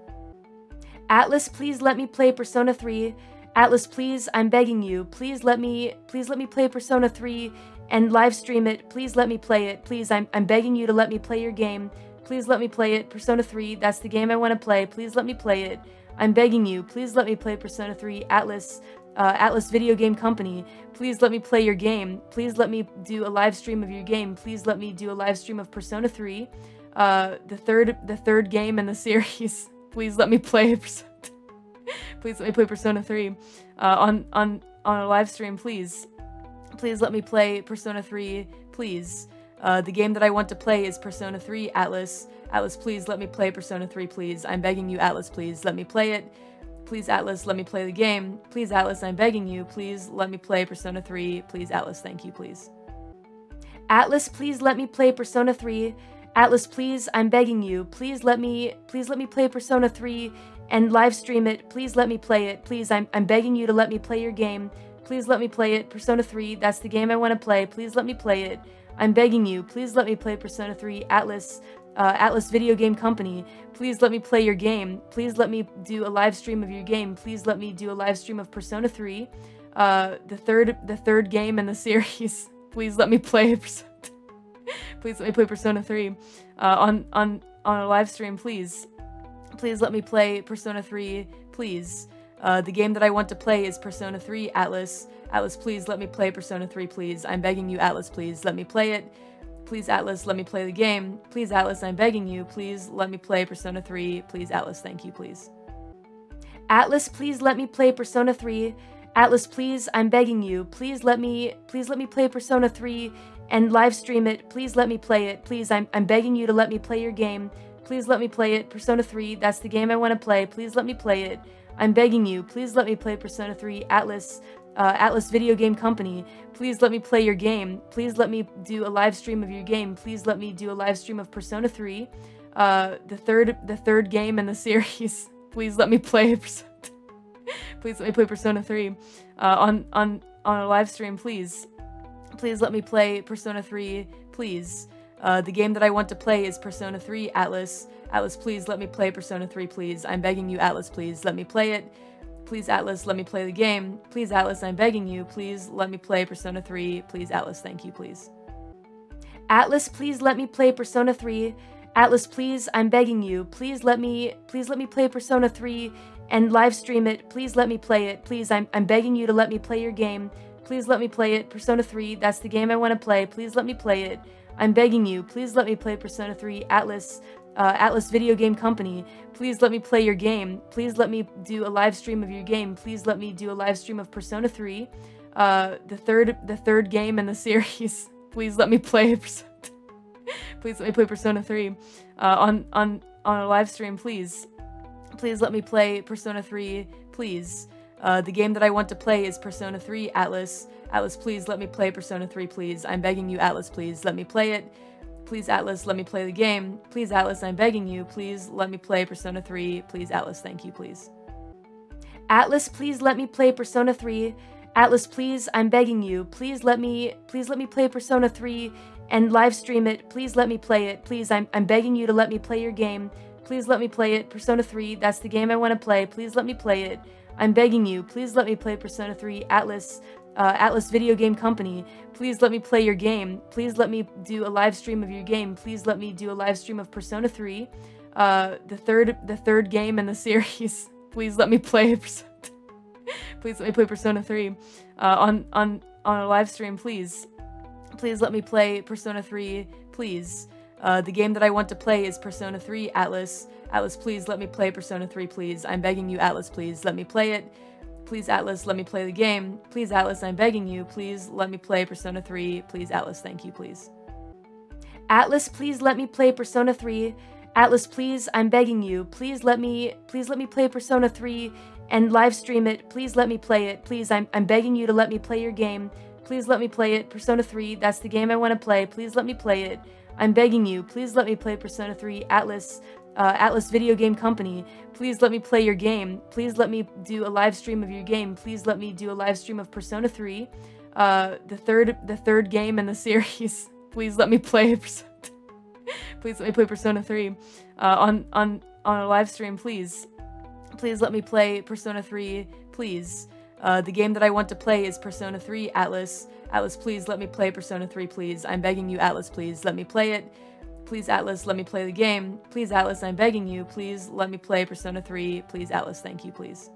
Atlus, please let me play Persona 3. Atlus, please, I'm begging you. Please let me, please let me play Persona 3 and live stream it. Please let me play it. Please, I'm, I'm begging you to let me play your game. Please let me play it. Persona 3, that's the game I want to play. Please let me play it. I'm begging you. Please let me play Persona 3. Atlus, uh, Atlus Video Game Company, please let me play your game. Please let me do a live stream of your game. Please let me do a live stream of Persona 3, uh, the third the third game in the series. please let me play Persona. please let me play Persona 3 uh, on on on a live stream, please. Please let me play Persona 3, please. Uh, the game that I want to play is Persona 3 Atlus. Atlus, please let me play Persona 3, please. I'm begging you, Atlus, please let me play it. Please, Atlus, let me play the game. Please, Atlus, I'm begging you. Please let me play Persona 3. Please, Atlus, thank you, please. Atlus, please let me play Persona 3. Atlus, please, I'm begging you. Please let me, please let me play Persona 3 and live stream it. Please let me play it. Please, I'm, I'm begging you to let me play your game. Please let me play it. Persona 3, that's the game I want to play. Please let me play it. I'm begging you. Please let me play Persona 3. Atlus, uh, Atlus Video Game Company, please let me play your game. Please let me do a live stream of your game. Please let me do a live stream of Persona 3, uh, the third the third game in the series. please let me play Persona. please let me play Persona 3 uh, on on on a live stream, please. Please let me play Persona 3, please. Uh, the game that I want to play is Persona 3 Atlus. Atlus, please let me play Persona 3, please. I'm begging you, Atlus, please let me play it. Please, Atlus, let me play the game. Please, Atlus, I'm begging you. Please let me play Persona 3. Please, Atlus, thank you, please. Atlus, please let me play Persona 3. Atlus, please, I'm begging you. Please let me, please let me play Persona 3 and live stream it. Please let me play it. Please, I'm, I'm begging you to let me play your game. Please let me play it. Persona 3, that's the game I want to play. Please let me play it. I'm begging you. Please let me play Persona 3. Atlus, uh, Atlus Video Game Company, please let me play your game. Please let me do a live stream of your game. Please let me do a live stream of Persona 3, uh, the third the third game in the series. please let me play Persona. please let me play Persona 3 uh, on on on a live stream, please. Please let me play Persona 3, please. Uh, the game that I want to play is Persona 3 Atlus. Atlus, please let me play Persona 3, please. I'm begging you, Atlus, please let me play it. Please, Atlus, let me play the game. Please, Atlus, I'm begging you. Please let me play Persona 3. Please, Atlus, thank you, please. Atlus, please let me play Persona 3. Atlus, please, I'm begging you. Please let me please let me play Persona 3 and live stream it. Please let me play it. Please, I'm I'm begging you to let me play your game. Please let me play it. Persona 3, that's the game I want to play. Please let me play it. I'm begging you. Please let me play Persona 3. Atlus, uh, Atlus Video Game Company. Please let me play your game. Please let me do a live stream of your game. Please let me do a live stream of Persona 3, uh, the third the third game in the series. Please let me play Persona. please let me play Persona 3 uh, on on on a live stream. Please, please let me play Persona 3. Please. Uh, the game that I want to play is Persona 3 Atlus. Atlus, please let me play Persona 3, please. I'm begging you, Atlus, please let me play it. Please, Atlus, let me play the game. Please, Atlus, I'm begging you. Please let me play Persona 3. Please, Atlus, thank you, please. Atlus, please let me play Persona 3. Atlus, please, I'm begging you. Please let me please let me play Persona 3 and live stream it. Please let me play it. Please, I'm I'm begging you to let me play your game. Please let me play it. Persona 3, that's the game I want to play. Please let me play it. I'm begging you, please let me play Persona 3 Atlus, uh, Atlus Video Game Company. Please let me play your game. Please let me do a live stream of your game. Please let me do a live stream of Persona 3, uh, the third the third game in the series. please let me play Persona. please let me play Persona 3 uh, on on on a live stream, please. Please let me play Persona 3, please. Uh, the game that I want to play is Persona 3 Atlus. Atlus, please let me play Persona 3, please. I'm begging you, Atlus, please let me play it. Please, Atlus, let me play the game. Please, Atlus, I'm begging you. Please let me play Persona 3. Please, Atlus, thank you, please. Atlus, please let me play Persona 3. Atlus, please, I'm begging you. Please let me please let me play Persona 3 and live stream it. Please let me play it. Please, I'm I'm begging you to let me play your game. Please let me play it. Persona 3, that's the game I want to play. Please let me play it. I'm begging you, please let me play Persona 3 Atlus, uh, Atlus Video Game Company. Please let me play your game. Please let me do a live stream of your game. Please let me do a live stream of Persona 3, uh, the third the third game in the series. please let me play Persona. please let me play Persona 3 uh, on on on a live stream, please. Please let me play Persona 3, please. Uh, the game that I want to play is Persona 3 Atlus. Atlus, please let me play Persona 3, please. I'm begging you, Atlus, please let me play it. Please, Atlus, let me play the game. Please, Atlus, I'm begging you. Please let me play Persona 3. Please, Atlus, thank you, please.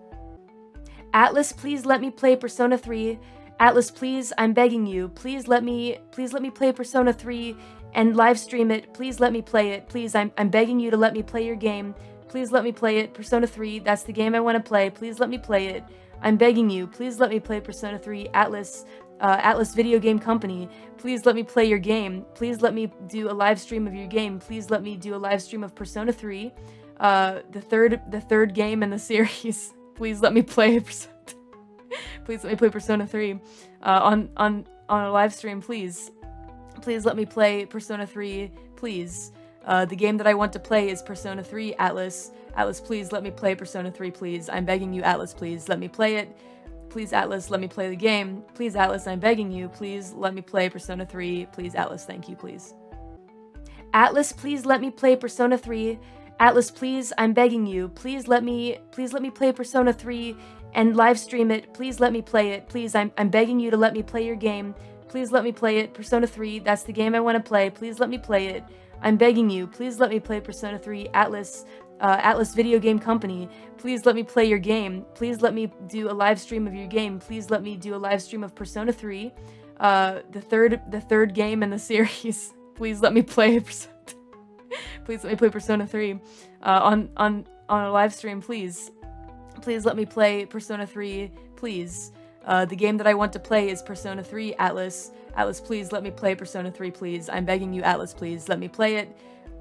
Atlus, please let me play Persona 3. Atlus, please, I'm begging you. Please let me please let me play Persona 3 and live stream it. Please let me play it. Please, I'm I'm begging you to let me play your game. Please let me play it. Persona 3, that's the game I want to play. Please let me play it. I'm begging you, please let me play Persona 3 Atlus, uh, Atlus Video Game Company. Please let me play your game. Please let me do a live stream of your game. Please let me do a live stream of Persona 3, uh, the third the third game in the series. please let me play Persona. please let me play Persona 3 uh, on on on a live stream, please. Please let me play Persona 3, please. Uh, the game that I want to play is Persona 3 Atlus. Atlus, please let me play Persona 3, please. I'm begging you, Atlus, please let me play it. Please, Atlus, let me play the game. Please, Atlus, I'm begging you. Please let me play Persona 3. Please, Atlus, thank you, please. Atlus, please let me play Persona 3. Atlus, please, I'm begging you. Please let me please let me play Persona 3 and live stream it. Please let me play it. Please, I'm I'm begging you to let me play your game. Please let me play it. Persona 3, that's the game I want to play. Please let me play it. I'm begging you, please let me play Persona 3 Atlus, uh, Atlus Video Game Company. Please let me play your game. Please let me do a live stream of your game. Please let me do a live stream of Persona 3, uh, the third the third game in the series. please let me play Persona. please let me play Persona 3 uh, on on on a live stream, please. Please let me play Persona 3, please. Uh, the game that I want to play is Persona 3 Atlus. Atlus, please let me play Persona 3, please. I'm begging you, Atlus, please let me play it.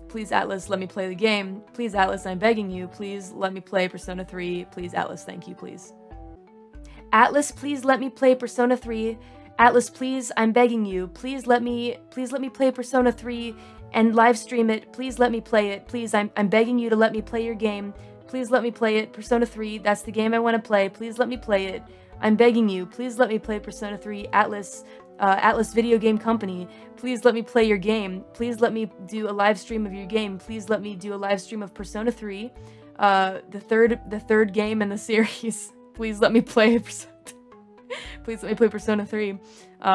Please, Atlus, let me play the game. Please, Atlus, I'm begging you. Please let me play Persona 3. Please, Atlus, thank you, please. Atlus, please let me play Persona 3. Atlus, please, I'm begging you. Please let me please let me play Persona 3 and live stream it. Please let me play it. Please, I'm I'm begging you to let me play your game. Please let me play it. Persona 3, that's the game I want to play. Please let me play it. I'm begging you, please let me play Persona 3 Atlus, uh, Atlus Video Game Company. Please let me play your game. Please let me do a live stream of your game. Please let me do a live stream of Persona 3, uh, the third the third game in the series. please let me play Persona. please let me play Persona 3 uh,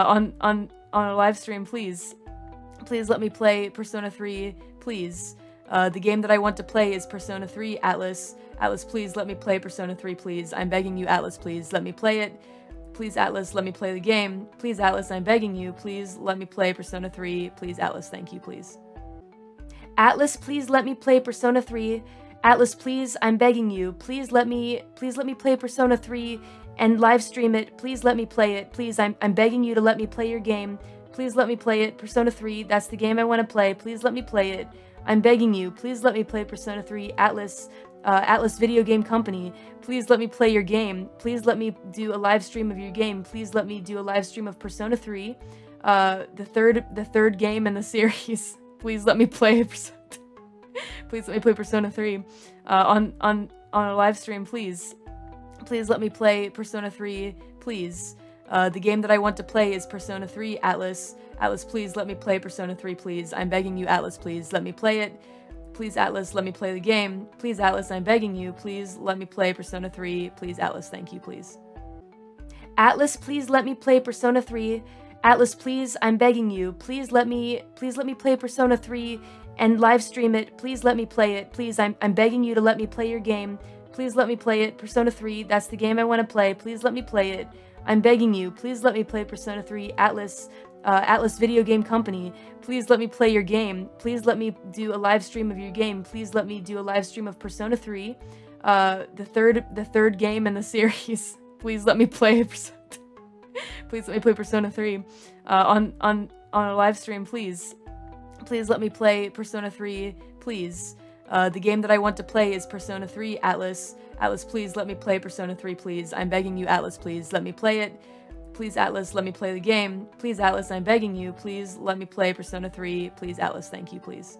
on on on a live stream, please. Please let me play Persona 3, please. Uh, the game that I want to play is Persona 3 Atlus. Atlus, please let me play Persona 3, please. I'm begging you, Atlus, please let me play it. Please, Atlus, let me play the game. Please, Atlus, I'm begging you. Please let me play Persona 3. Please, Atlus, thank you, please. Atlus, please let me play Persona 3. Atlus, please, I'm begging you. Please let me, please let me play Persona 3 and live stream it. Please let me play it. Please, I'm, I'm begging you to let me play your game. Please let me play it. Persona 3, that's the game I want to play. Please let me play it. I'm begging you. Please let me play Persona 3. Atlus, uh, Atlus Video Game Company. Please let me play your game. Please let me do a live stream of your game. Please let me do a live stream of Persona 3, uh, the third, the third game in the series. Please let me play Persona. please let me play Persona 3 uh, on on on a live stream. Please, please let me play Persona 3. Please. Uh, the game that I want to play is Persona 3 Atlus. Atlus, please let me play Persona 3, please. I'm begging you, Atlus, please let me play it. Please, Atlus, let me play the game. Please, Atlus, I'm begging you. Please let me play Persona 3. Please, Atlus, thank you, please. Atlus, please let me play Persona 3. Atlus, please, I'm begging you. Please let me, please let me play Persona 3 and live stream it. Please let me play it. Please, I'm, I'm begging you to let me play your game. Please let me play it. Persona 3, that's the game I want to play. Please let me play it. I'm begging you, please let me play Persona 3 Atlus, uh, Atlus Video Game Company. Please let me play your game. Please let me do a live stream of your game. Please let me do a live stream of Persona 3, uh, the third, the third game in the series. please let me play Persona. please let me play Persona 3 uh, on on on a live stream, please. Please let me play Persona 3, please. Uh, the game that I want to play is Persona 3 Atlus. Atlus, please let me play Persona 3, please. I'm begging you, Atlus, please let me play it. Please, Atlus, let me play the game. Please, Atlus, I'm begging you. Please let me play Persona 3. Please, Atlus, thank you, please.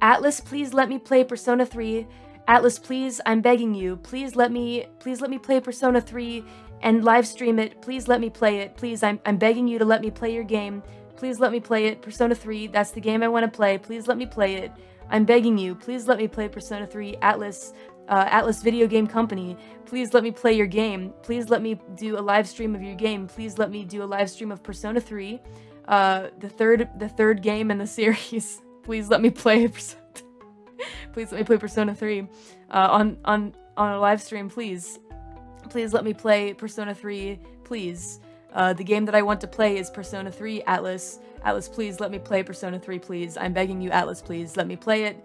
Atlus, please let me play Persona 3. Atlus, please, I'm begging you. Please let me, please let me play Persona 3 and live stream it. Please let me play it. Please, I'm, I'm begging you to let me play your game. Please let me play it. Persona 3, that's the game I want to play. Please let me play it. I'm begging you, please let me play Persona 3 Atlus, uh, Atlus Video Game Company. Please let me play your game. Please let me do a live stream of your game. Please let me do a live stream of Persona 3, uh, the third, the third game in the series. please let me play Persona. please let me play Persona 3 uh, on on on a live stream, please. Please let me play Persona 3, please. Uh, the game that I want to play is Persona 3 Atlus. Atlus, please let me play Persona 3, please. I'm begging you, Atlus, please let me play it.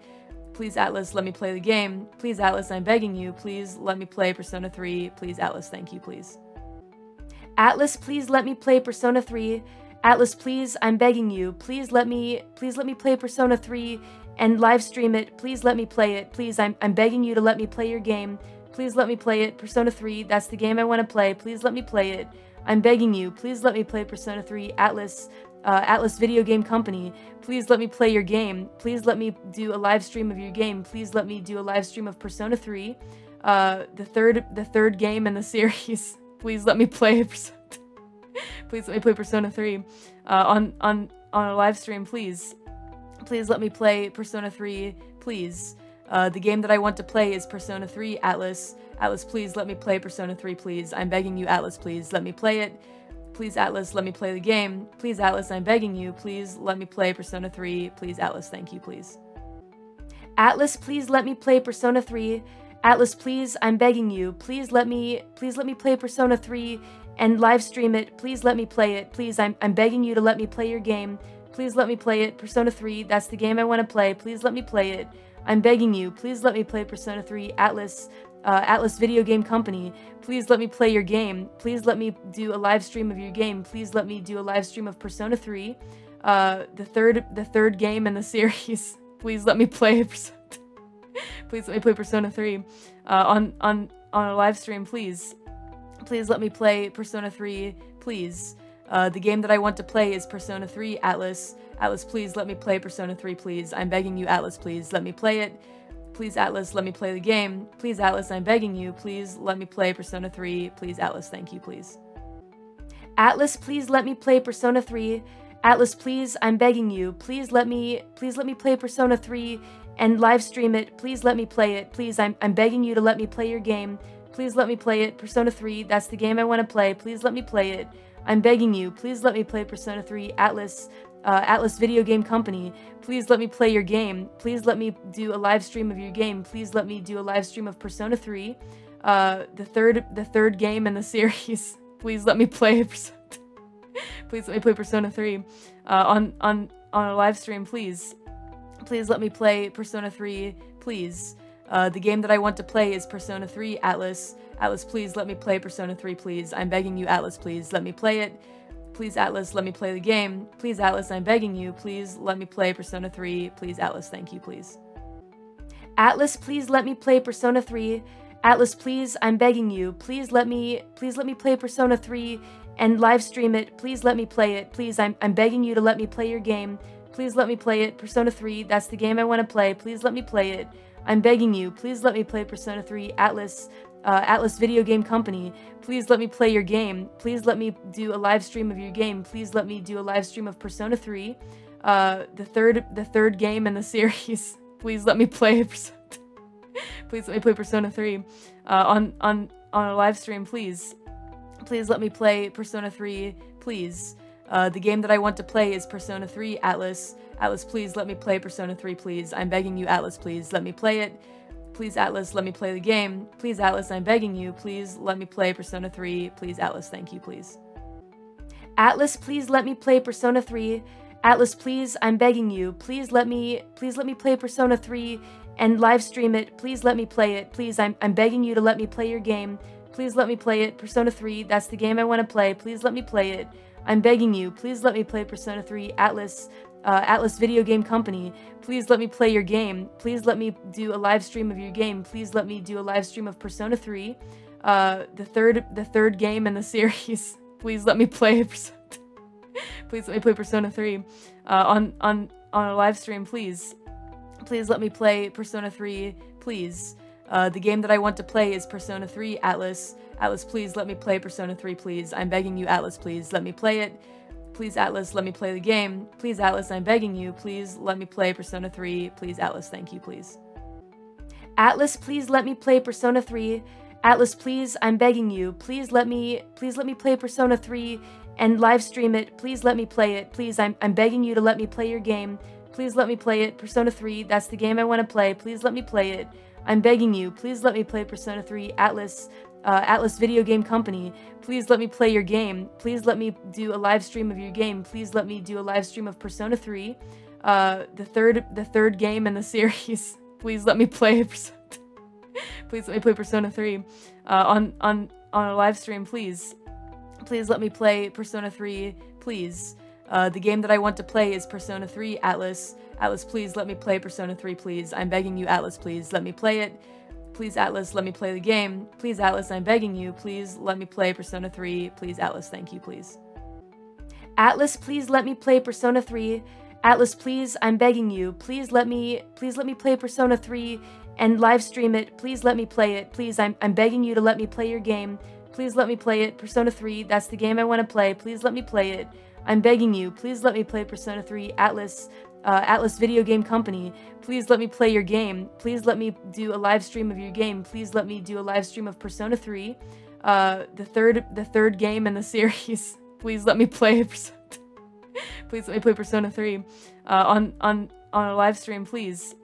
Please, Atlus, let me play the game. Please, Atlus, I'm begging you. Please let me play Persona 3. Please, Atlus, thank you, please. Atlus, please let me play Persona 3. Atlus, please, I'm begging you. Please let me, please let me play Persona 3 and live stream it. Please let me play it. Please, I'm, I'm begging you to let me play your game. Please let me play it. Persona 3, that's the game I want to play. Please let me play it. I'm begging you, please let me play Persona 3 Atlus, uh, Atlus Video Game Company. Please let me play your game. Please let me do a live stream of your game. Please let me do a live stream of Persona 3, uh, the third, the third game in the series. please let me play Persona. please let me play Persona 3 uh, on on on a live stream, please. Please let me play Persona 3, please. Uh, the game that I want to play is Persona 3 Atlus. Atlus, please let me play Persona 3, please. I'm begging you, Atlus, please let me play it. Please, Atlus, let me play the game. Please, Atlus, I'm begging you. Please let me play Persona 3. Please, Atlus, thank you, please. Atlus, please let me play Persona 3. Atlus, please, I'm begging you. Please let me, please let me play Persona 3 and live stream it. Please let me play it. Please, I'm, I'm begging you to let me play your game. Please let me play it. Persona 3, that's the game I want to play. Please let me play it. I'm begging you, please let me play Persona 3 Atlus, uh, Atlus Video Game Company. Please let me play your game. Please let me do a live stream of your game. Please let me do a live stream of Persona 3, uh, the third, the third game in the series. please let me play Persona. please let me play Persona 3 uh, on on on a live stream, please. Please let me play Persona 3, please. Uh, the game that I want to play is Persona 3 Atlus. Atlus, please let me play Persona 3, please. I'm begging you, Atlus, please let me play it. Please, Atlus, let me play the game. Please, Atlus, I'm begging you. Please let me play Persona 3. Please, Atlus, thank you, please. Atlus, please let me play Persona 3. Atlus, please, I'm begging you. Please let me, please let me play Persona 3 and live stream it. Please let me play it. Please, I'm, I'm begging you to let me play your game. Please let me play it. Persona 3, that's the game I want to play. Please let me play it. I'm begging you, please let me play Persona 3 Atlus, uh, Atlus Video Game Company, please let me play your game. Please let me do a live stream of your game. Please let me do a live stream of Persona 3, uh, the third the third game in the series. please let me play Persona. please let me play Persona 3 uh, on on on a live stream, please. Please let me play Persona 3, please. Uh, the game that I want to play is Persona 3 Atlus. Atlus, please let me play Persona 3, please. I'm begging you, Atlus, please let me play it. Please, Atlus, let me play the game. Please, Atlus, I'm begging you. Please let me play Persona 3. Please, Atlus, thank you, please. Atlus, please let me play Persona 3. Atlus, please, I'm begging you. Please let me, please let me play Persona 3 and live stream it. Please let me play it. Please, I'm, I'm begging you to let me play your game. Please let me play it. Persona 3, that's the game I want to play. Please let me play it. I'm begging you. Please let me play Persona 3. Atlus, uh, Atlus Video Game Company, please let me play your game. Please let me do a live stream of your game. Please let me do a live stream of Persona 3, uh, the third the third game in the series. please let me play Persona. please let me play Persona 3 uh, on on on a live stream, please. Please let me play Persona 3, please. Uh, the game that I want to play is Persona 3 Atlus. Atlus, please let me play Persona 3, please. I'm begging you, Atlus, please let me play it. Please, Atlus, let me play the game. Please, Atlus, I'm begging you. Please let me play Persona 3. Please, Atlus, thank you, please. Atlus, please let me play Persona 3. Atlus, please, I'm begging you. Please let me, please let me play Persona 3 and live stream it. Please let me play it. Please, I'm, I'm begging you to let me play your game. Please let me play it. Persona 3, that's the game I want to play. Please let me play it. I'm begging you. Please let me play Persona 3. Atlus, uh, Atlus Video Game Company, please let me play your game. Please let me do a live stream of your game. Please let me do a live stream of Persona 3, uh, the third the third game in the series. please let me play Persona. please let me play Persona 3 uh, on on on a live stream, please. Please let me play Persona 3, please. Uh, the game that I want to play is Persona 3 Atlus. Atlus, please let me play Persona 3, please. I'm begging you, Atlus, please let me play it. Please, Atlus, let me play the game. Please, Atlus, I'm begging you. Please let me play Persona 3. Please, Atlus, thank you, please. Atlus, please let me play Persona 3. Atlus, please, I'm begging you. Please let me, please let me play Persona 3 and live stream it. Please let me play it. Please, I'm, I'm begging you to let me play your game. Please let me play it. Persona 3, that's the game I want to play. Please let me play it. I'm begging you. Please let me play Persona 3. Atlus, uh, Atlus Video Game Company, please let me play your game. Please let me do a live stream of your game. Please let me do a live stream of Persona 3, uh, the third the third game in the series. please let me play Persona. please let me play Persona 3 uh, on on on a live stream, please. Please let me play Persona 3, please. Uh, the game that I want to play is Persona 3 Atlus. Atlus, please let me play Persona 3, please. I'm begging you, Atlus, please let me play it. Please, Atlus, let me play the game. Please, Atlus, I'm begging you. Please let me play Persona 3. Please, Atlus, thank you, please. Atlus, please let me play Persona 3. Atlus, please, I'm begging you. Please let me, please let me play Persona 3 and live stream it. Please let me play it. Please, I'm, I'm begging you to let me play your game. Please let me play it. Persona 3, that's the game I want to play. Please let me play it. I'm begging you. Please let me play Persona 3. Atlus, uh, Atlus Video Game Company, please let me play your game. Please let me do a live stream of your game. Please let me do a live stream of Persona 3, uh, the third the third game in the series. please let me play Persona. please let me play Persona 3 uh, on on on a live stream, please.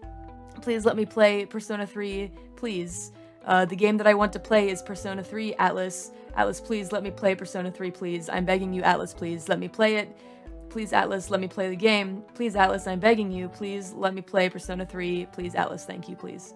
Please let me play Persona 3, please. Uh, the game that I want to play is Persona 3 Atlus. Atlus, please let me play Persona 3, please. I'm begging you, Atlus, please let me play it. Please, Atlus, let me play the game. Please, Atlus, I'm begging you. Please let me play Persona 3. Please, Atlus, thank you, please.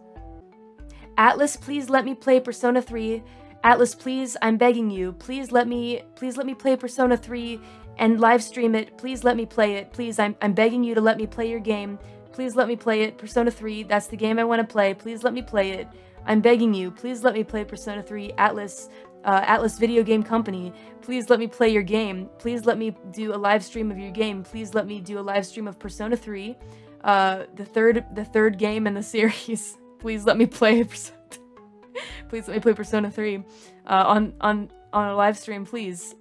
Atlus, please let me play Persona 3. Atlus, please, I'm begging you. Please let me, please let me play Persona 3 and live stream it. Please let me play it. Please, I'm, I'm begging you to let me play your game. Please let me play it. Persona 3, that's the game I want to play. Please let me play it. I'm begging you. Please let me play Persona 3. Atlus, uh, Atlus Video Game Company, please let me play your game. Please let me do a live stream of your game. Please let me do a live stream of Persona 3, uh, the third the third game in the series. please let me play Persona. please let me play Persona 3 uh, on on on a live stream, please.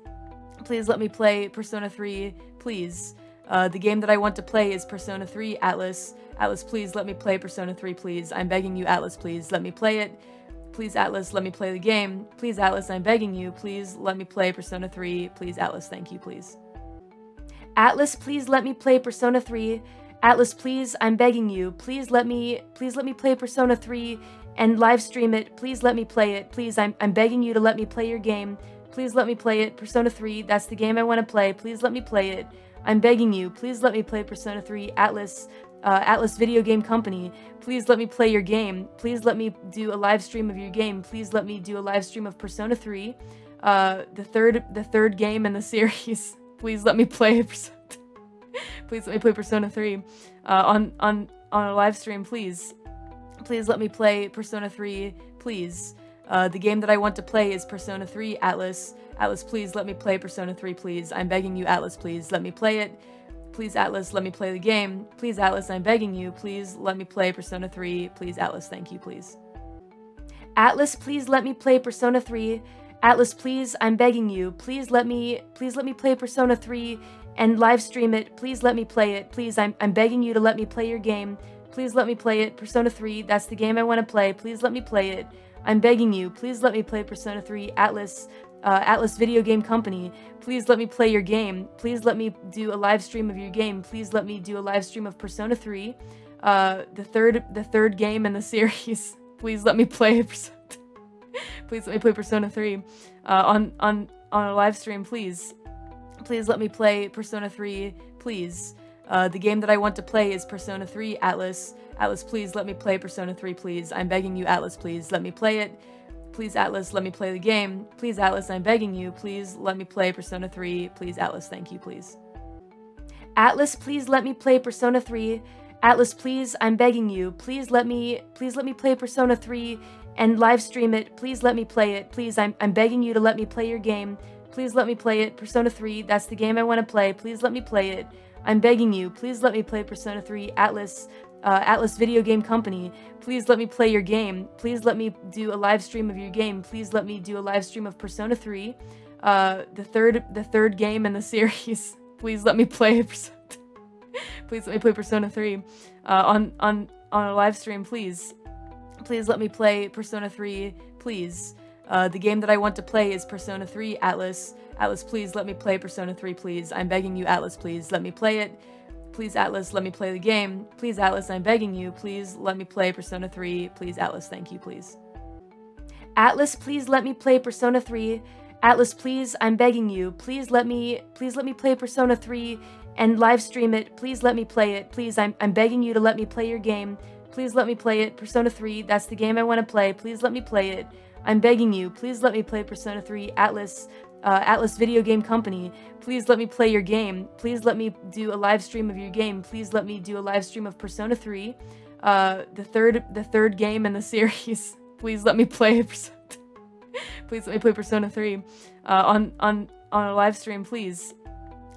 Please let me play Persona 3, please. Uh, the game that I want to play is Persona 3 Atlus. Atlus, please let me play Persona 3, please. I'm begging you, Atlus, please let me play it. Please, Atlus, let me play the game. Please, Atlus, I'm begging you. Please let me play Persona 3. Please, Atlus, thank you, please. Atlus, please let me play Persona 3. Atlus, please, I'm begging you. Please let me please let me play Persona 3 and live stream it. Please let me play it. Please, I'm I'm begging you to let me play your game. Please let me play it. Persona 3, that's the game I want to play. Please let me play it. I'm begging you. Please let me play Persona 3. Atlus, uh, Atlus Video Game Company. Please let me play your game. Please let me do a live stream of your game. Please let me do a live stream of Persona 3, uh, the third the third game in the series. Please let me play Persona. please let me play Persona 3 uh, on on on a live stream. Please, please let me play Persona 3. Please. Uh, the game that I want to play is Persona 3 Atlus. Atlus, please let me play Persona 3, please. I'm begging you, Atlus, please let me play it. Please, Atlus, let me play the game. Please, Atlus, I'm begging you. Please let me play Persona 3. Please, Atlus, thank you, please. Atlus, please let me play Persona 3. Atlus, please, I'm begging you. Please let me please let me play Persona 3 and live stream it. Please let me play it. Please, I'm I'm begging you to let me play your game. Please let me play it. Persona 3, that's the game I want to play. Please let me play it. I'm begging you, please let me play Persona 3 Atlus, uh, Atlus Video Game Company. Please let me play your game. Please let me do a live stream of your game. Please let me do a live stream of Persona 3, uh, the third the third game in the series. please let me play Persona. please let me play Persona 3 uh, on on on a live stream, please. Please let me play Persona 3, please. Uh, the game that I want to play is Persona 3 Atlus. Atlus, please let me play Persona 3, please. I'm begging you, Atlus, please let me play it. Please, Atlus, let me play the game. Please, Atlus, I'm begging you. Please let me play Persona 3. Please, Atlus, thank you, please. Atlus, please let me play Persona 3. Atlus, please, I'm begging you. Please let me please let me play Persona 3 and live stream it. Please let me play it. Please, I'm I'm begging you to let me play your game. Please let me play it. Persona 3, that's the game I want to play. Please let me play it. I'm begging you, please let me play Persona 3 Atlus, uh, Atlus Video Game Company. Please let me play your game. Please let me do a live stream of your game. Please let me do a live stream of Persona 3, uh, the third the third game in the series. please let me play Persona. please let me play Persona 3 uh, on on on a live stream, please. Please let me play Persona 3, please. Uh, the game that I want to play is Persona 3 Atlus. Atlus, please let me play Persona 3, please. I'm begging you, Atlus, please let me play it. Please, Atlus, let me play the game. Please, Atlus, I'm begging you. Please let me play Persona 3. Please, Atlus, thank you, please. Atlus, please let me play Persona 3. Atlus, please, I'm begging you. Please let me please let me play Persona 3 and live stream it. Please let me play it. Please, I'm I'm begging you to let me play your game. Please let me play it. Persona 3, that's the game I want to play. Please let me play it. I'm begging you, please let me play Persona 3 Atlus, uh, Atlus Video Game Company. Please let me play your game. Please let me do a live stream of your game. Please let me do a live stream of Persona 3, uh, the third the third game in the series. please let me play Persona. please let me play Persona 3 uh, on on on a live stream, please.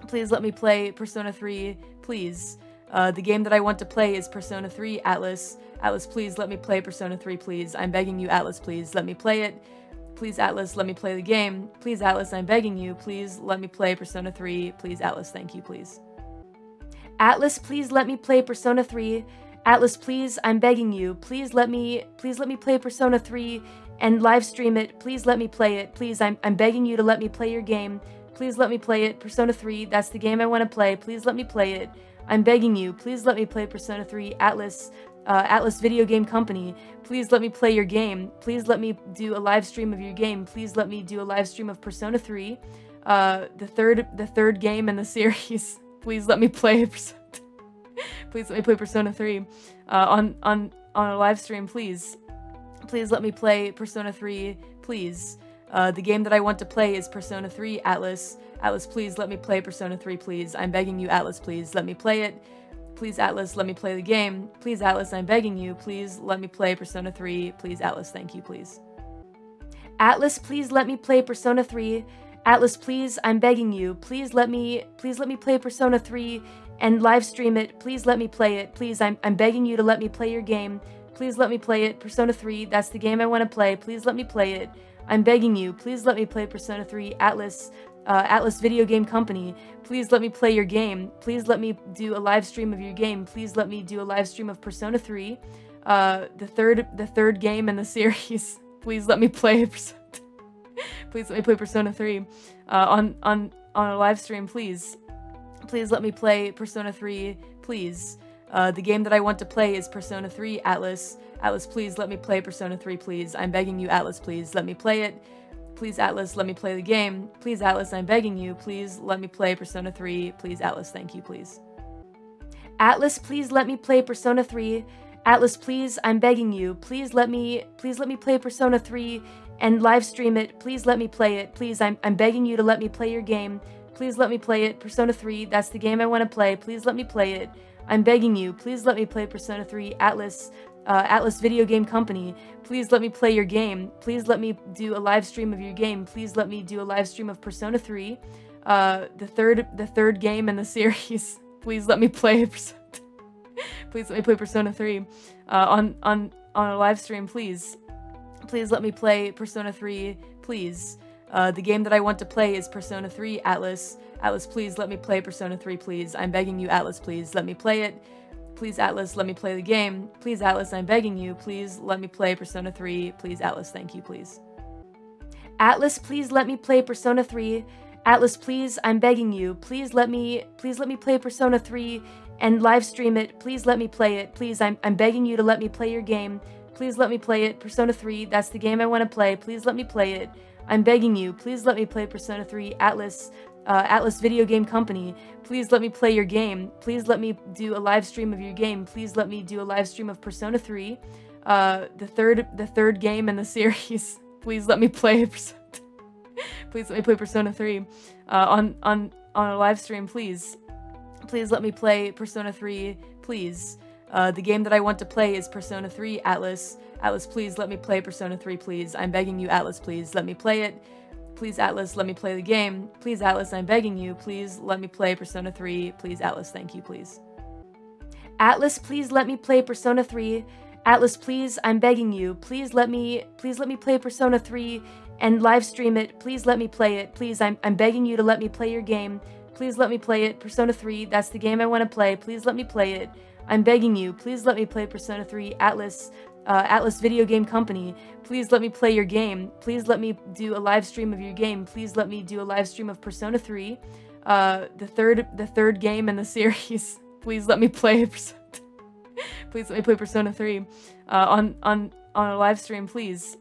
Please let me play Persona 3, please. Uh, the game that I want to play is Persona 3 Atlus. Atlus, please let me play Persona 3, please. I'm begging you, Atlus, please let me play it. Please, Atlus, let me play the game. Please, Atlus, I'm begging you. Please let me play Persona 3. Please, Atlus, thank you, please. Atlus, please let me play Persona 3. Atlus, please, I'm begging you. Please let me please let me play Persona 3 and live stream it. Please let me play it. Please, I'm I'm begging you to let me play your game. Please let me play it. Persona 3, that's the game I want to play. Please let me play it. I'm begging you, please let me play Persona 3 Atlus, uh, Atlus Video Game Company. Please let me play your game. Please let me do a live stream of your game. Please let me do a live stream of Persona 3, uh, the third the third game in the series. please let me play Persona. please let me play Persona 3 uh, on on on a live stream, please. Please let me play Persona 3, please. Uh, the game that I want to play is Persona 3 Atlus. Atlus, please let me play Persona 3, please. I'm begging you, Atlus, please let me play it. Please, Atlus, let me play the game. Please, Atlus, I'm begging you. Please let me play Persona 3. Please, Atlus, thank you, please. Atlus, please let me play Persona 3. Atlus, please, I'm begging you. Please let me please let me play Persona 3 and live stream it. Please let me play it. Please, I'm I'm begging you to let me play your game. Please let me play it. Persona 3, that's the game I want to play. Please let me play it. I'm begging you, please let me play Persona 3 Atlus, uh, Atlus Video Game Company. Please let me play your game. Please let me do a live stream of your game. Please let me do a live stream of Persona 3, uh, the third the third game in the series. please let me play please let me play Persona 3 uh, on on on a live stream, please. Please let me play Persona 3, please. Uh, the game that I want to play is Persona 3 Atlus. Atlus, please let me play Persona 3, please. I'm begging you, Atlus, please let me play it. Please, Atlus, let me play the game. Please, Atlus, I'm begging you. Please let me play Persona 3. Please, Atlus, thank you, please. Atlus, please let me play Persona 3. Atlus, please, I'm begging you. Please let me, please let me play Persona 3 and live stream it. Please let me play it. Please, I'm, I'm begging you to let me play your game. Please let me play it. Persona 3, that's the game I want to play. Please let me play it. I'm begging you. Please let me play Persona 3. Atlus, uh, Atlus Video Game Company. Please let me play your game. Please let me do a live stream of your game. Please let me do a live stream of Persona 3, uh, the third, the third game in the series. Please let me play please let me play Persona 3 uh, on on on a live stream. Please, please let me play Persona 3. Please. Uh, the game that I want to play is Persona 3 Atlus. Atlus, please let me play Persona 3, please. I'm begging you, Atlus, please let me play it. Please, Atlus, let me play the game. Please, Atlus, I'm begging you. Please let me play Persona 3. Please, Atlus, thank you, please. Atlus, please let me play Persona 3. Atlus, please, I'm begging you. Please let me, please let me play Persona 3 and live stream it. Please let me play it. Please, I'm, I'm begging you to let me play your game. Please let me play it. Persona 3, that's the game I want to play. Please let me play it. I'm begging you, please let me play Persona 3 Atlus, uh, Atlus Video Game Company. Please let me play your game. Please let me do a live stream of your game. Please let me do a live stream of Persona 3, uh, the third, the third game in the series. please let me play please let me play Persona 3 uh, on on on a live stream, please. Please let me play Persona 3, please. Uh, the game that I want to play is Persona 3 Atlus. Atlus, please let me play Persona 3, please. I'm begging you, Atlus, please let me play it. Please, Atlus, let me play the game. Please, Atlus, I'm begging you. Please let me play Persona 3. Please, Atlus, thank you, please. Atlus, please let me play Persona 3. Atlus, please, I'm begging you. Please let me, please let me play Persona 3 and live stream it. Please let me play it. Please, I'm, I'm begging you to let me play your game. Please let me play it. Persona 3, that's the game I want to play. Please let me play it. I'm begging you, please let me play Persona 3 Atlus, uh, Atlus Video Game Company. Please let me play your game. Please let me do a live stream of your game. Please let me do a live stream of Persona 3, uh, the third, the third game in the series. please let me play please let me play Persona 3 uh, on on on a live stream, please.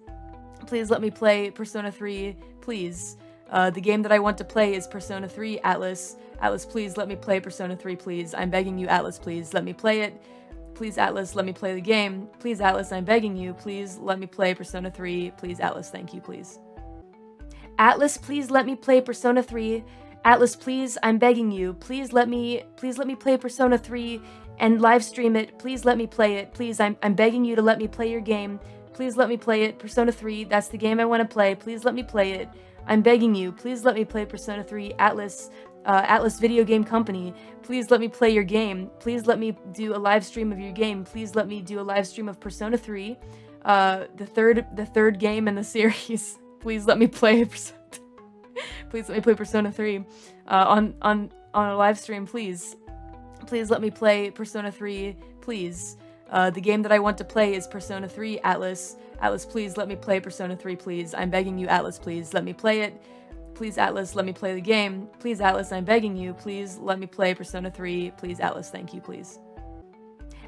Please let me play Persona 3, please. Uh, the game that I want to play is Persona 3 Atlus. Atlus, please let me play Persona 3, please. I'm begging you, Atlus, please let me play it. Please, Atlus, let me play the game. Please, Atlus, I'm begging you. Please let me play Persona 3. Please, Atlus, thank you, please. Atlus, please let me play Persona 3. Atlus, please, I'm begging you. Please let me, please let me play Persona 3 and live stream it. Please let me play it. Please, I'm, I'm begging you to let me play your game. Please let me play it. Persona 3, that's the game I want to play. Please let me play it. I'm begging you, please let me play Persona 3 Atlus, uh, Atlus Video Game Company. Please let me play your game. Please let me do a live stream of your game. Please let me do a live stream of Persona 3, uh, the third, the third game in the series. please let me play please let me play Persona 3 uh, on on on a live stream, please. Please let me play Persona 3, please. Uh, the game that I want to play is Persona 3 Atlus. Atlus, please let me play Persona 3, please. I'm begging you, Atlus, please let me play it. Please, Atlus, let me play the game. Please, Atlus, I'm begging you. Please let me play Persona 3. Please, Atlus, thank you, please.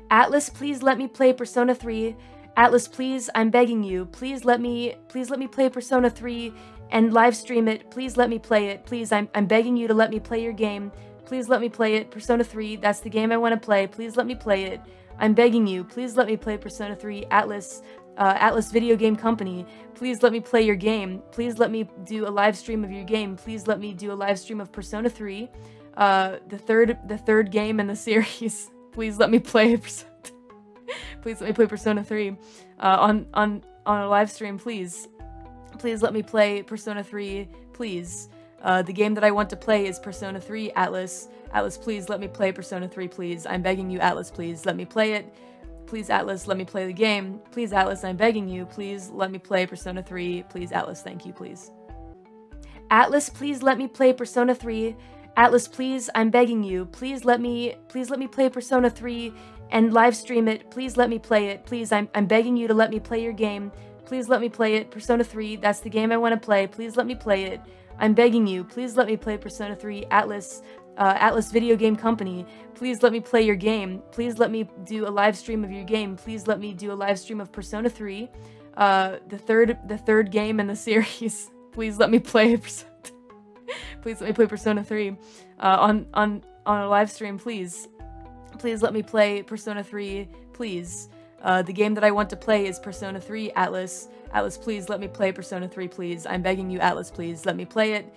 Atlus, please let me play Persona 3. Atlus, please, I'm begging you. Please let me, please let me play Persona 3 and live stream it. Please let me play it. Please, I'm, I'm begging you to let me play your game. Please let me play it. Persona 3, that's the game I want to play. Please let me play it. I'm begging you, please let me play Persona 3 Atlus, uh, Atlus Video Game Company. Please let me play your game. Please let me do a live stream of your game. Please let me do a live stream of Persona 3, uh, the third, the third game in the series. please let me play please let me play Persona 3 uh, on on on a live stream, please. Please let me play Persona 3, please. Uh, the game that I want to play is Persona 3 Atlus. Atlus, please let me play Persona 3, please. I'm begging you, Atlus, please let me play it. Please, Atlus, let me play the game. Please, Atlus, I'm begging you. Please let me play Persona 3. Please, Atlus, thank you, please. Atlus, please let me play Persona 3. Atlus, please, I'm begging you. Please let me, please let me play Persona 3 and live stream it. Please let me play it. Please, I'm, I'm begging you to let me play your game. Please let me play it. Persona 3, that's the game I want to play. Please let me play it. I'm begging you, please let me play Persona 3 Atlus, uh, Atlus Video Game Company, please let me play your game. Please let me do a live stream of your game. Please let me do a live stream of Persona 3, uh, the third the third game in the series. please let me play please let me play Persona 3 uh, on on on a live stream, please. Please let me play Persona 3, please. Uh, the game that I want to play is Persona 3 Atlus. Atlus, please let me play Persona 3, please. I'm begging you, Atlus, please let me play it.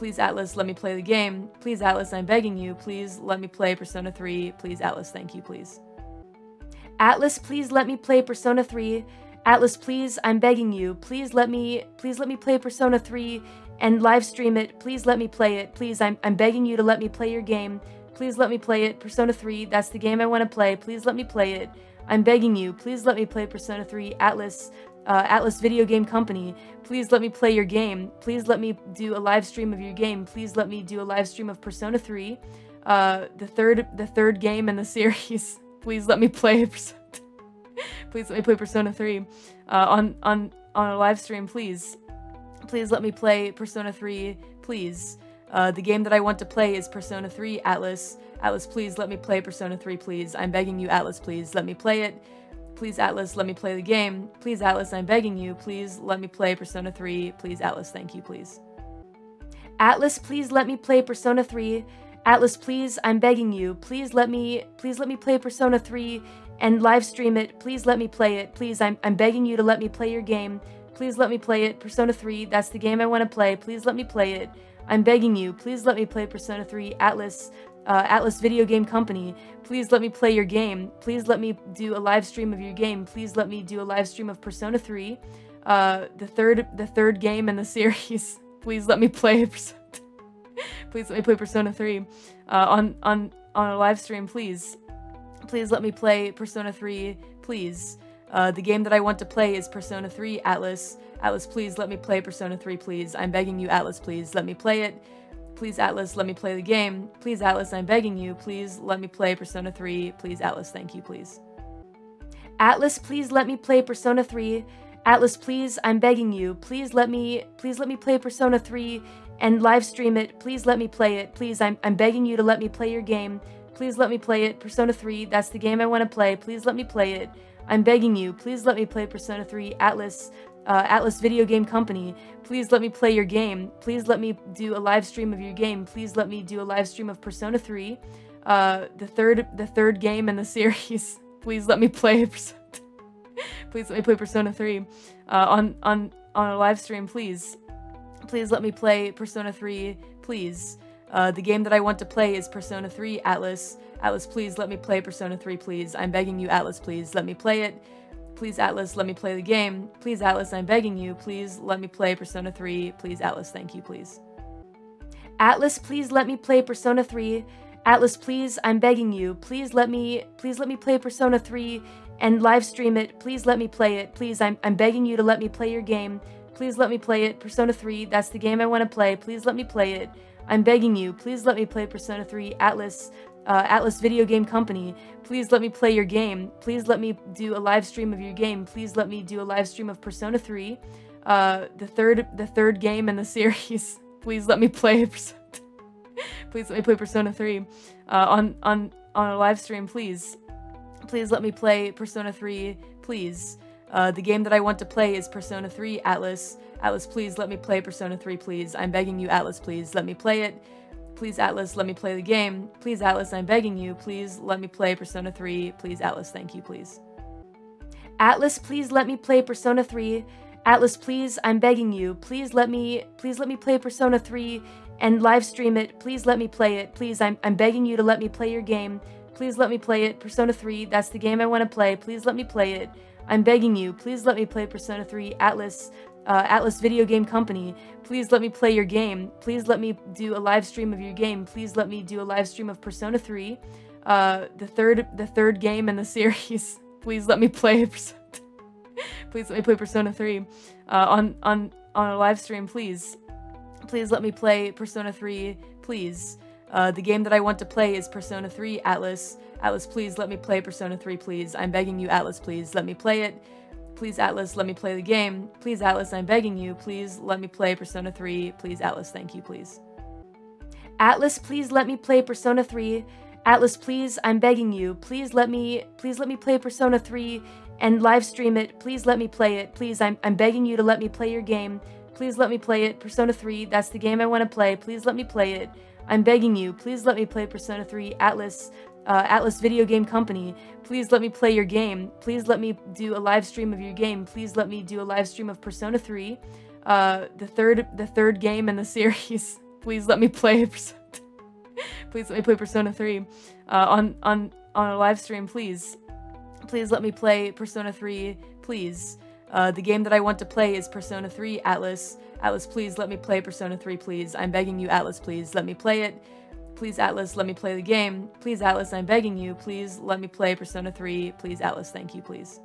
Please, Atlus, let me play the game. Please, Atlus, I'm begging you. Please let me play Persona 3. Please, Atlus, thank you, please. Atlus, please let me play Persona 3. Atlus, please, I'm begging you. Please let me, please let me play Persona 3 and live stream it. Please let me play it. Please, I'm, I'm begging you to let me play your game. Please let me play it. Persona 3, that's the game I want to play. Please let me play it. I'm begging you. Please let me play Persona 3. Atlus, uh, Atlus Video Game Company, please let me play your game. Please let me do a live stream of your game. Please let me do a live stream of Persona 3, uh, the third the third game in the series. please let me play please let me play Persona 3 uh, on on on a live stream, please. Please let me play Persona 3, please. Uh, the game that I want to play is Persona 3 Atlus. Atlus, please let me play Persona 3, please. I'm begging you, Atlus, please let me play it. Please, Atlus, let me play the game. Please, Atlus, I'm begging you. Please let me play Persona 3. Please, Atlus, thank you, please. Atlus, please let me play Persona 3. Atlus, please, I'm begging you. Please let me, please let me play Persona 3 and live stream it. Please let me play it. Please, I'm, I'm begging you to let me play your game. Please let me play it. Persona 3, that's the game I want to play. Please let me play it. I'm begging you. Please let me play Persona 3. Atlus, uh, Atlus Video Game Company, please let me play your game. Please let me do a live stream of your game. Please let me do a live stream of Persona 3, uh, the third the third game in the series. please let me play please let me play Persona 3 uh, on on on a live stream, please. Please let me play Persona 3, please. Uh, the game that I want to play is Persona 3 Atlus. Atlus, please let me play Persona 3, please. I'm begging you, Atlus, please let me play it. Please, Atlus, let me play the game. Please, Atlus, I'm begging you. Please let me play Persona 3. Please, Atlus, thank you, please. Atlus, please let me play Persona 3. Atlus, please, I'm begging you. Please let me, please let me play Persona 3 and live stream it. Please let me play it. Please, I'm, I'm begging you to let me play your game. Please let me play it. Persona 3, that's the game I want to play. Please let me play it. I'm begging you. Please let me play Persona 3. Atlus, uh, Atlus Video Game Company, please let me play your game. Please let me do a live stream of your game. Please let me do a live stream of Persona 3, uh, the third the third game in the series. please let me play please let me play Persona 3 uh, on on on a live stream, please. Please let me play Persona 3, please. Uh, the game that I want to play is Persona 3 Atlus. Atlus, please let me play Persona 3, please. I'm begging you, Atlus, please let me play it. Please, Atlus, let me play the game. Please, Atlus, I'm begging you. Please let me play Persona 3. Please, Atlus, thank you, please. Atlus, please let me play Persona 3. Atlus, please, I'm begging you. Please let me, please let me play Persona 3 and live stream it. Please let me play it. Please, I'm, I'm begging you to let me play your game. Please let me play it. Persona 3, that's the game I want to play. Please let me play it. I'm begging you. Please let me play Persona 3. Atlus, uh, Atlus Video Game Company, please let me play your game. Please let me do a live stream of your game. Please let me do a live stream of Persona 3, uh, the third the third game in the series. please let me play please let me play Persona 3 uh, on on on a live stream, please. Please let me play Persona 3, please. Uh, the game that I want to play is Persona 3 Atlus. Atlus, please let me play Persona 3, please. I'm begging you, Atlus, please let me play it. Please, Atlus, let me play the game. Please, Atlus, I'm begging you. Please let me play Persona 3. Please, Atlus, thank you, please. Atlus, please let me play Persona 3. Atlus, please, I'm begging you. Please let me, please let me play Persona 3 and live stream it. Please let me play it. Please, I'm, I'm begging you to let me play your game. Please let me play it. Persona 3, that's the game I want to play. Please let me play it. I'm begging you. Please let me play Persona 3. Atlus, uh, Atlus Video Game Company, please let me play your game. Please let me do a live stream of your game. Please let me do a live stream of Persona 3, uh, the third the third game in the series. please let me play please let me play Persona 3 uh, on on on a live stream, please. Please let me play Persona 3, please. Uh, the game that I want to play is Persona 3 Atlus. Atlus, please let me play Persona 3, please. I'm begging you, Atlus, please let me play it. Please, Atlus, let me play the game. Please, Atlus, I'm begging you. Please let me play Persona 3. Please, Atlus, thank you, please. Atlus, please let me play Persona 3. Atlus, please, I'm begging you. Please let me please let me play Persona 3 and live stream it. Please let me play it. Please, I'm I'm begging you to let me play your game. Please let me play it. Persona 3, that's the game I want to play. Please let me play it. I'm begging you. Please let me play Persona 3. Atlus, uh, Atlus Video Game Company, please let me play your game. Please let me do a live stream of your game. Please let me do a live stream of Persona 3, uh, the third the third game in the series. please let me play please let me play Persona 3 uh, on on on a live stream, please. Please let me play Persona 3, please. Uh, the game that I want to play is Persona 3 Atlus. Atlus, please let me play Persona 3, please. I'm begging you, Atlus, please let me play it. Please, Atlus, let me play the game. Please, Atlus, I'm begging you. Please let me play Persona 3. Please, Atlus, thank you, please.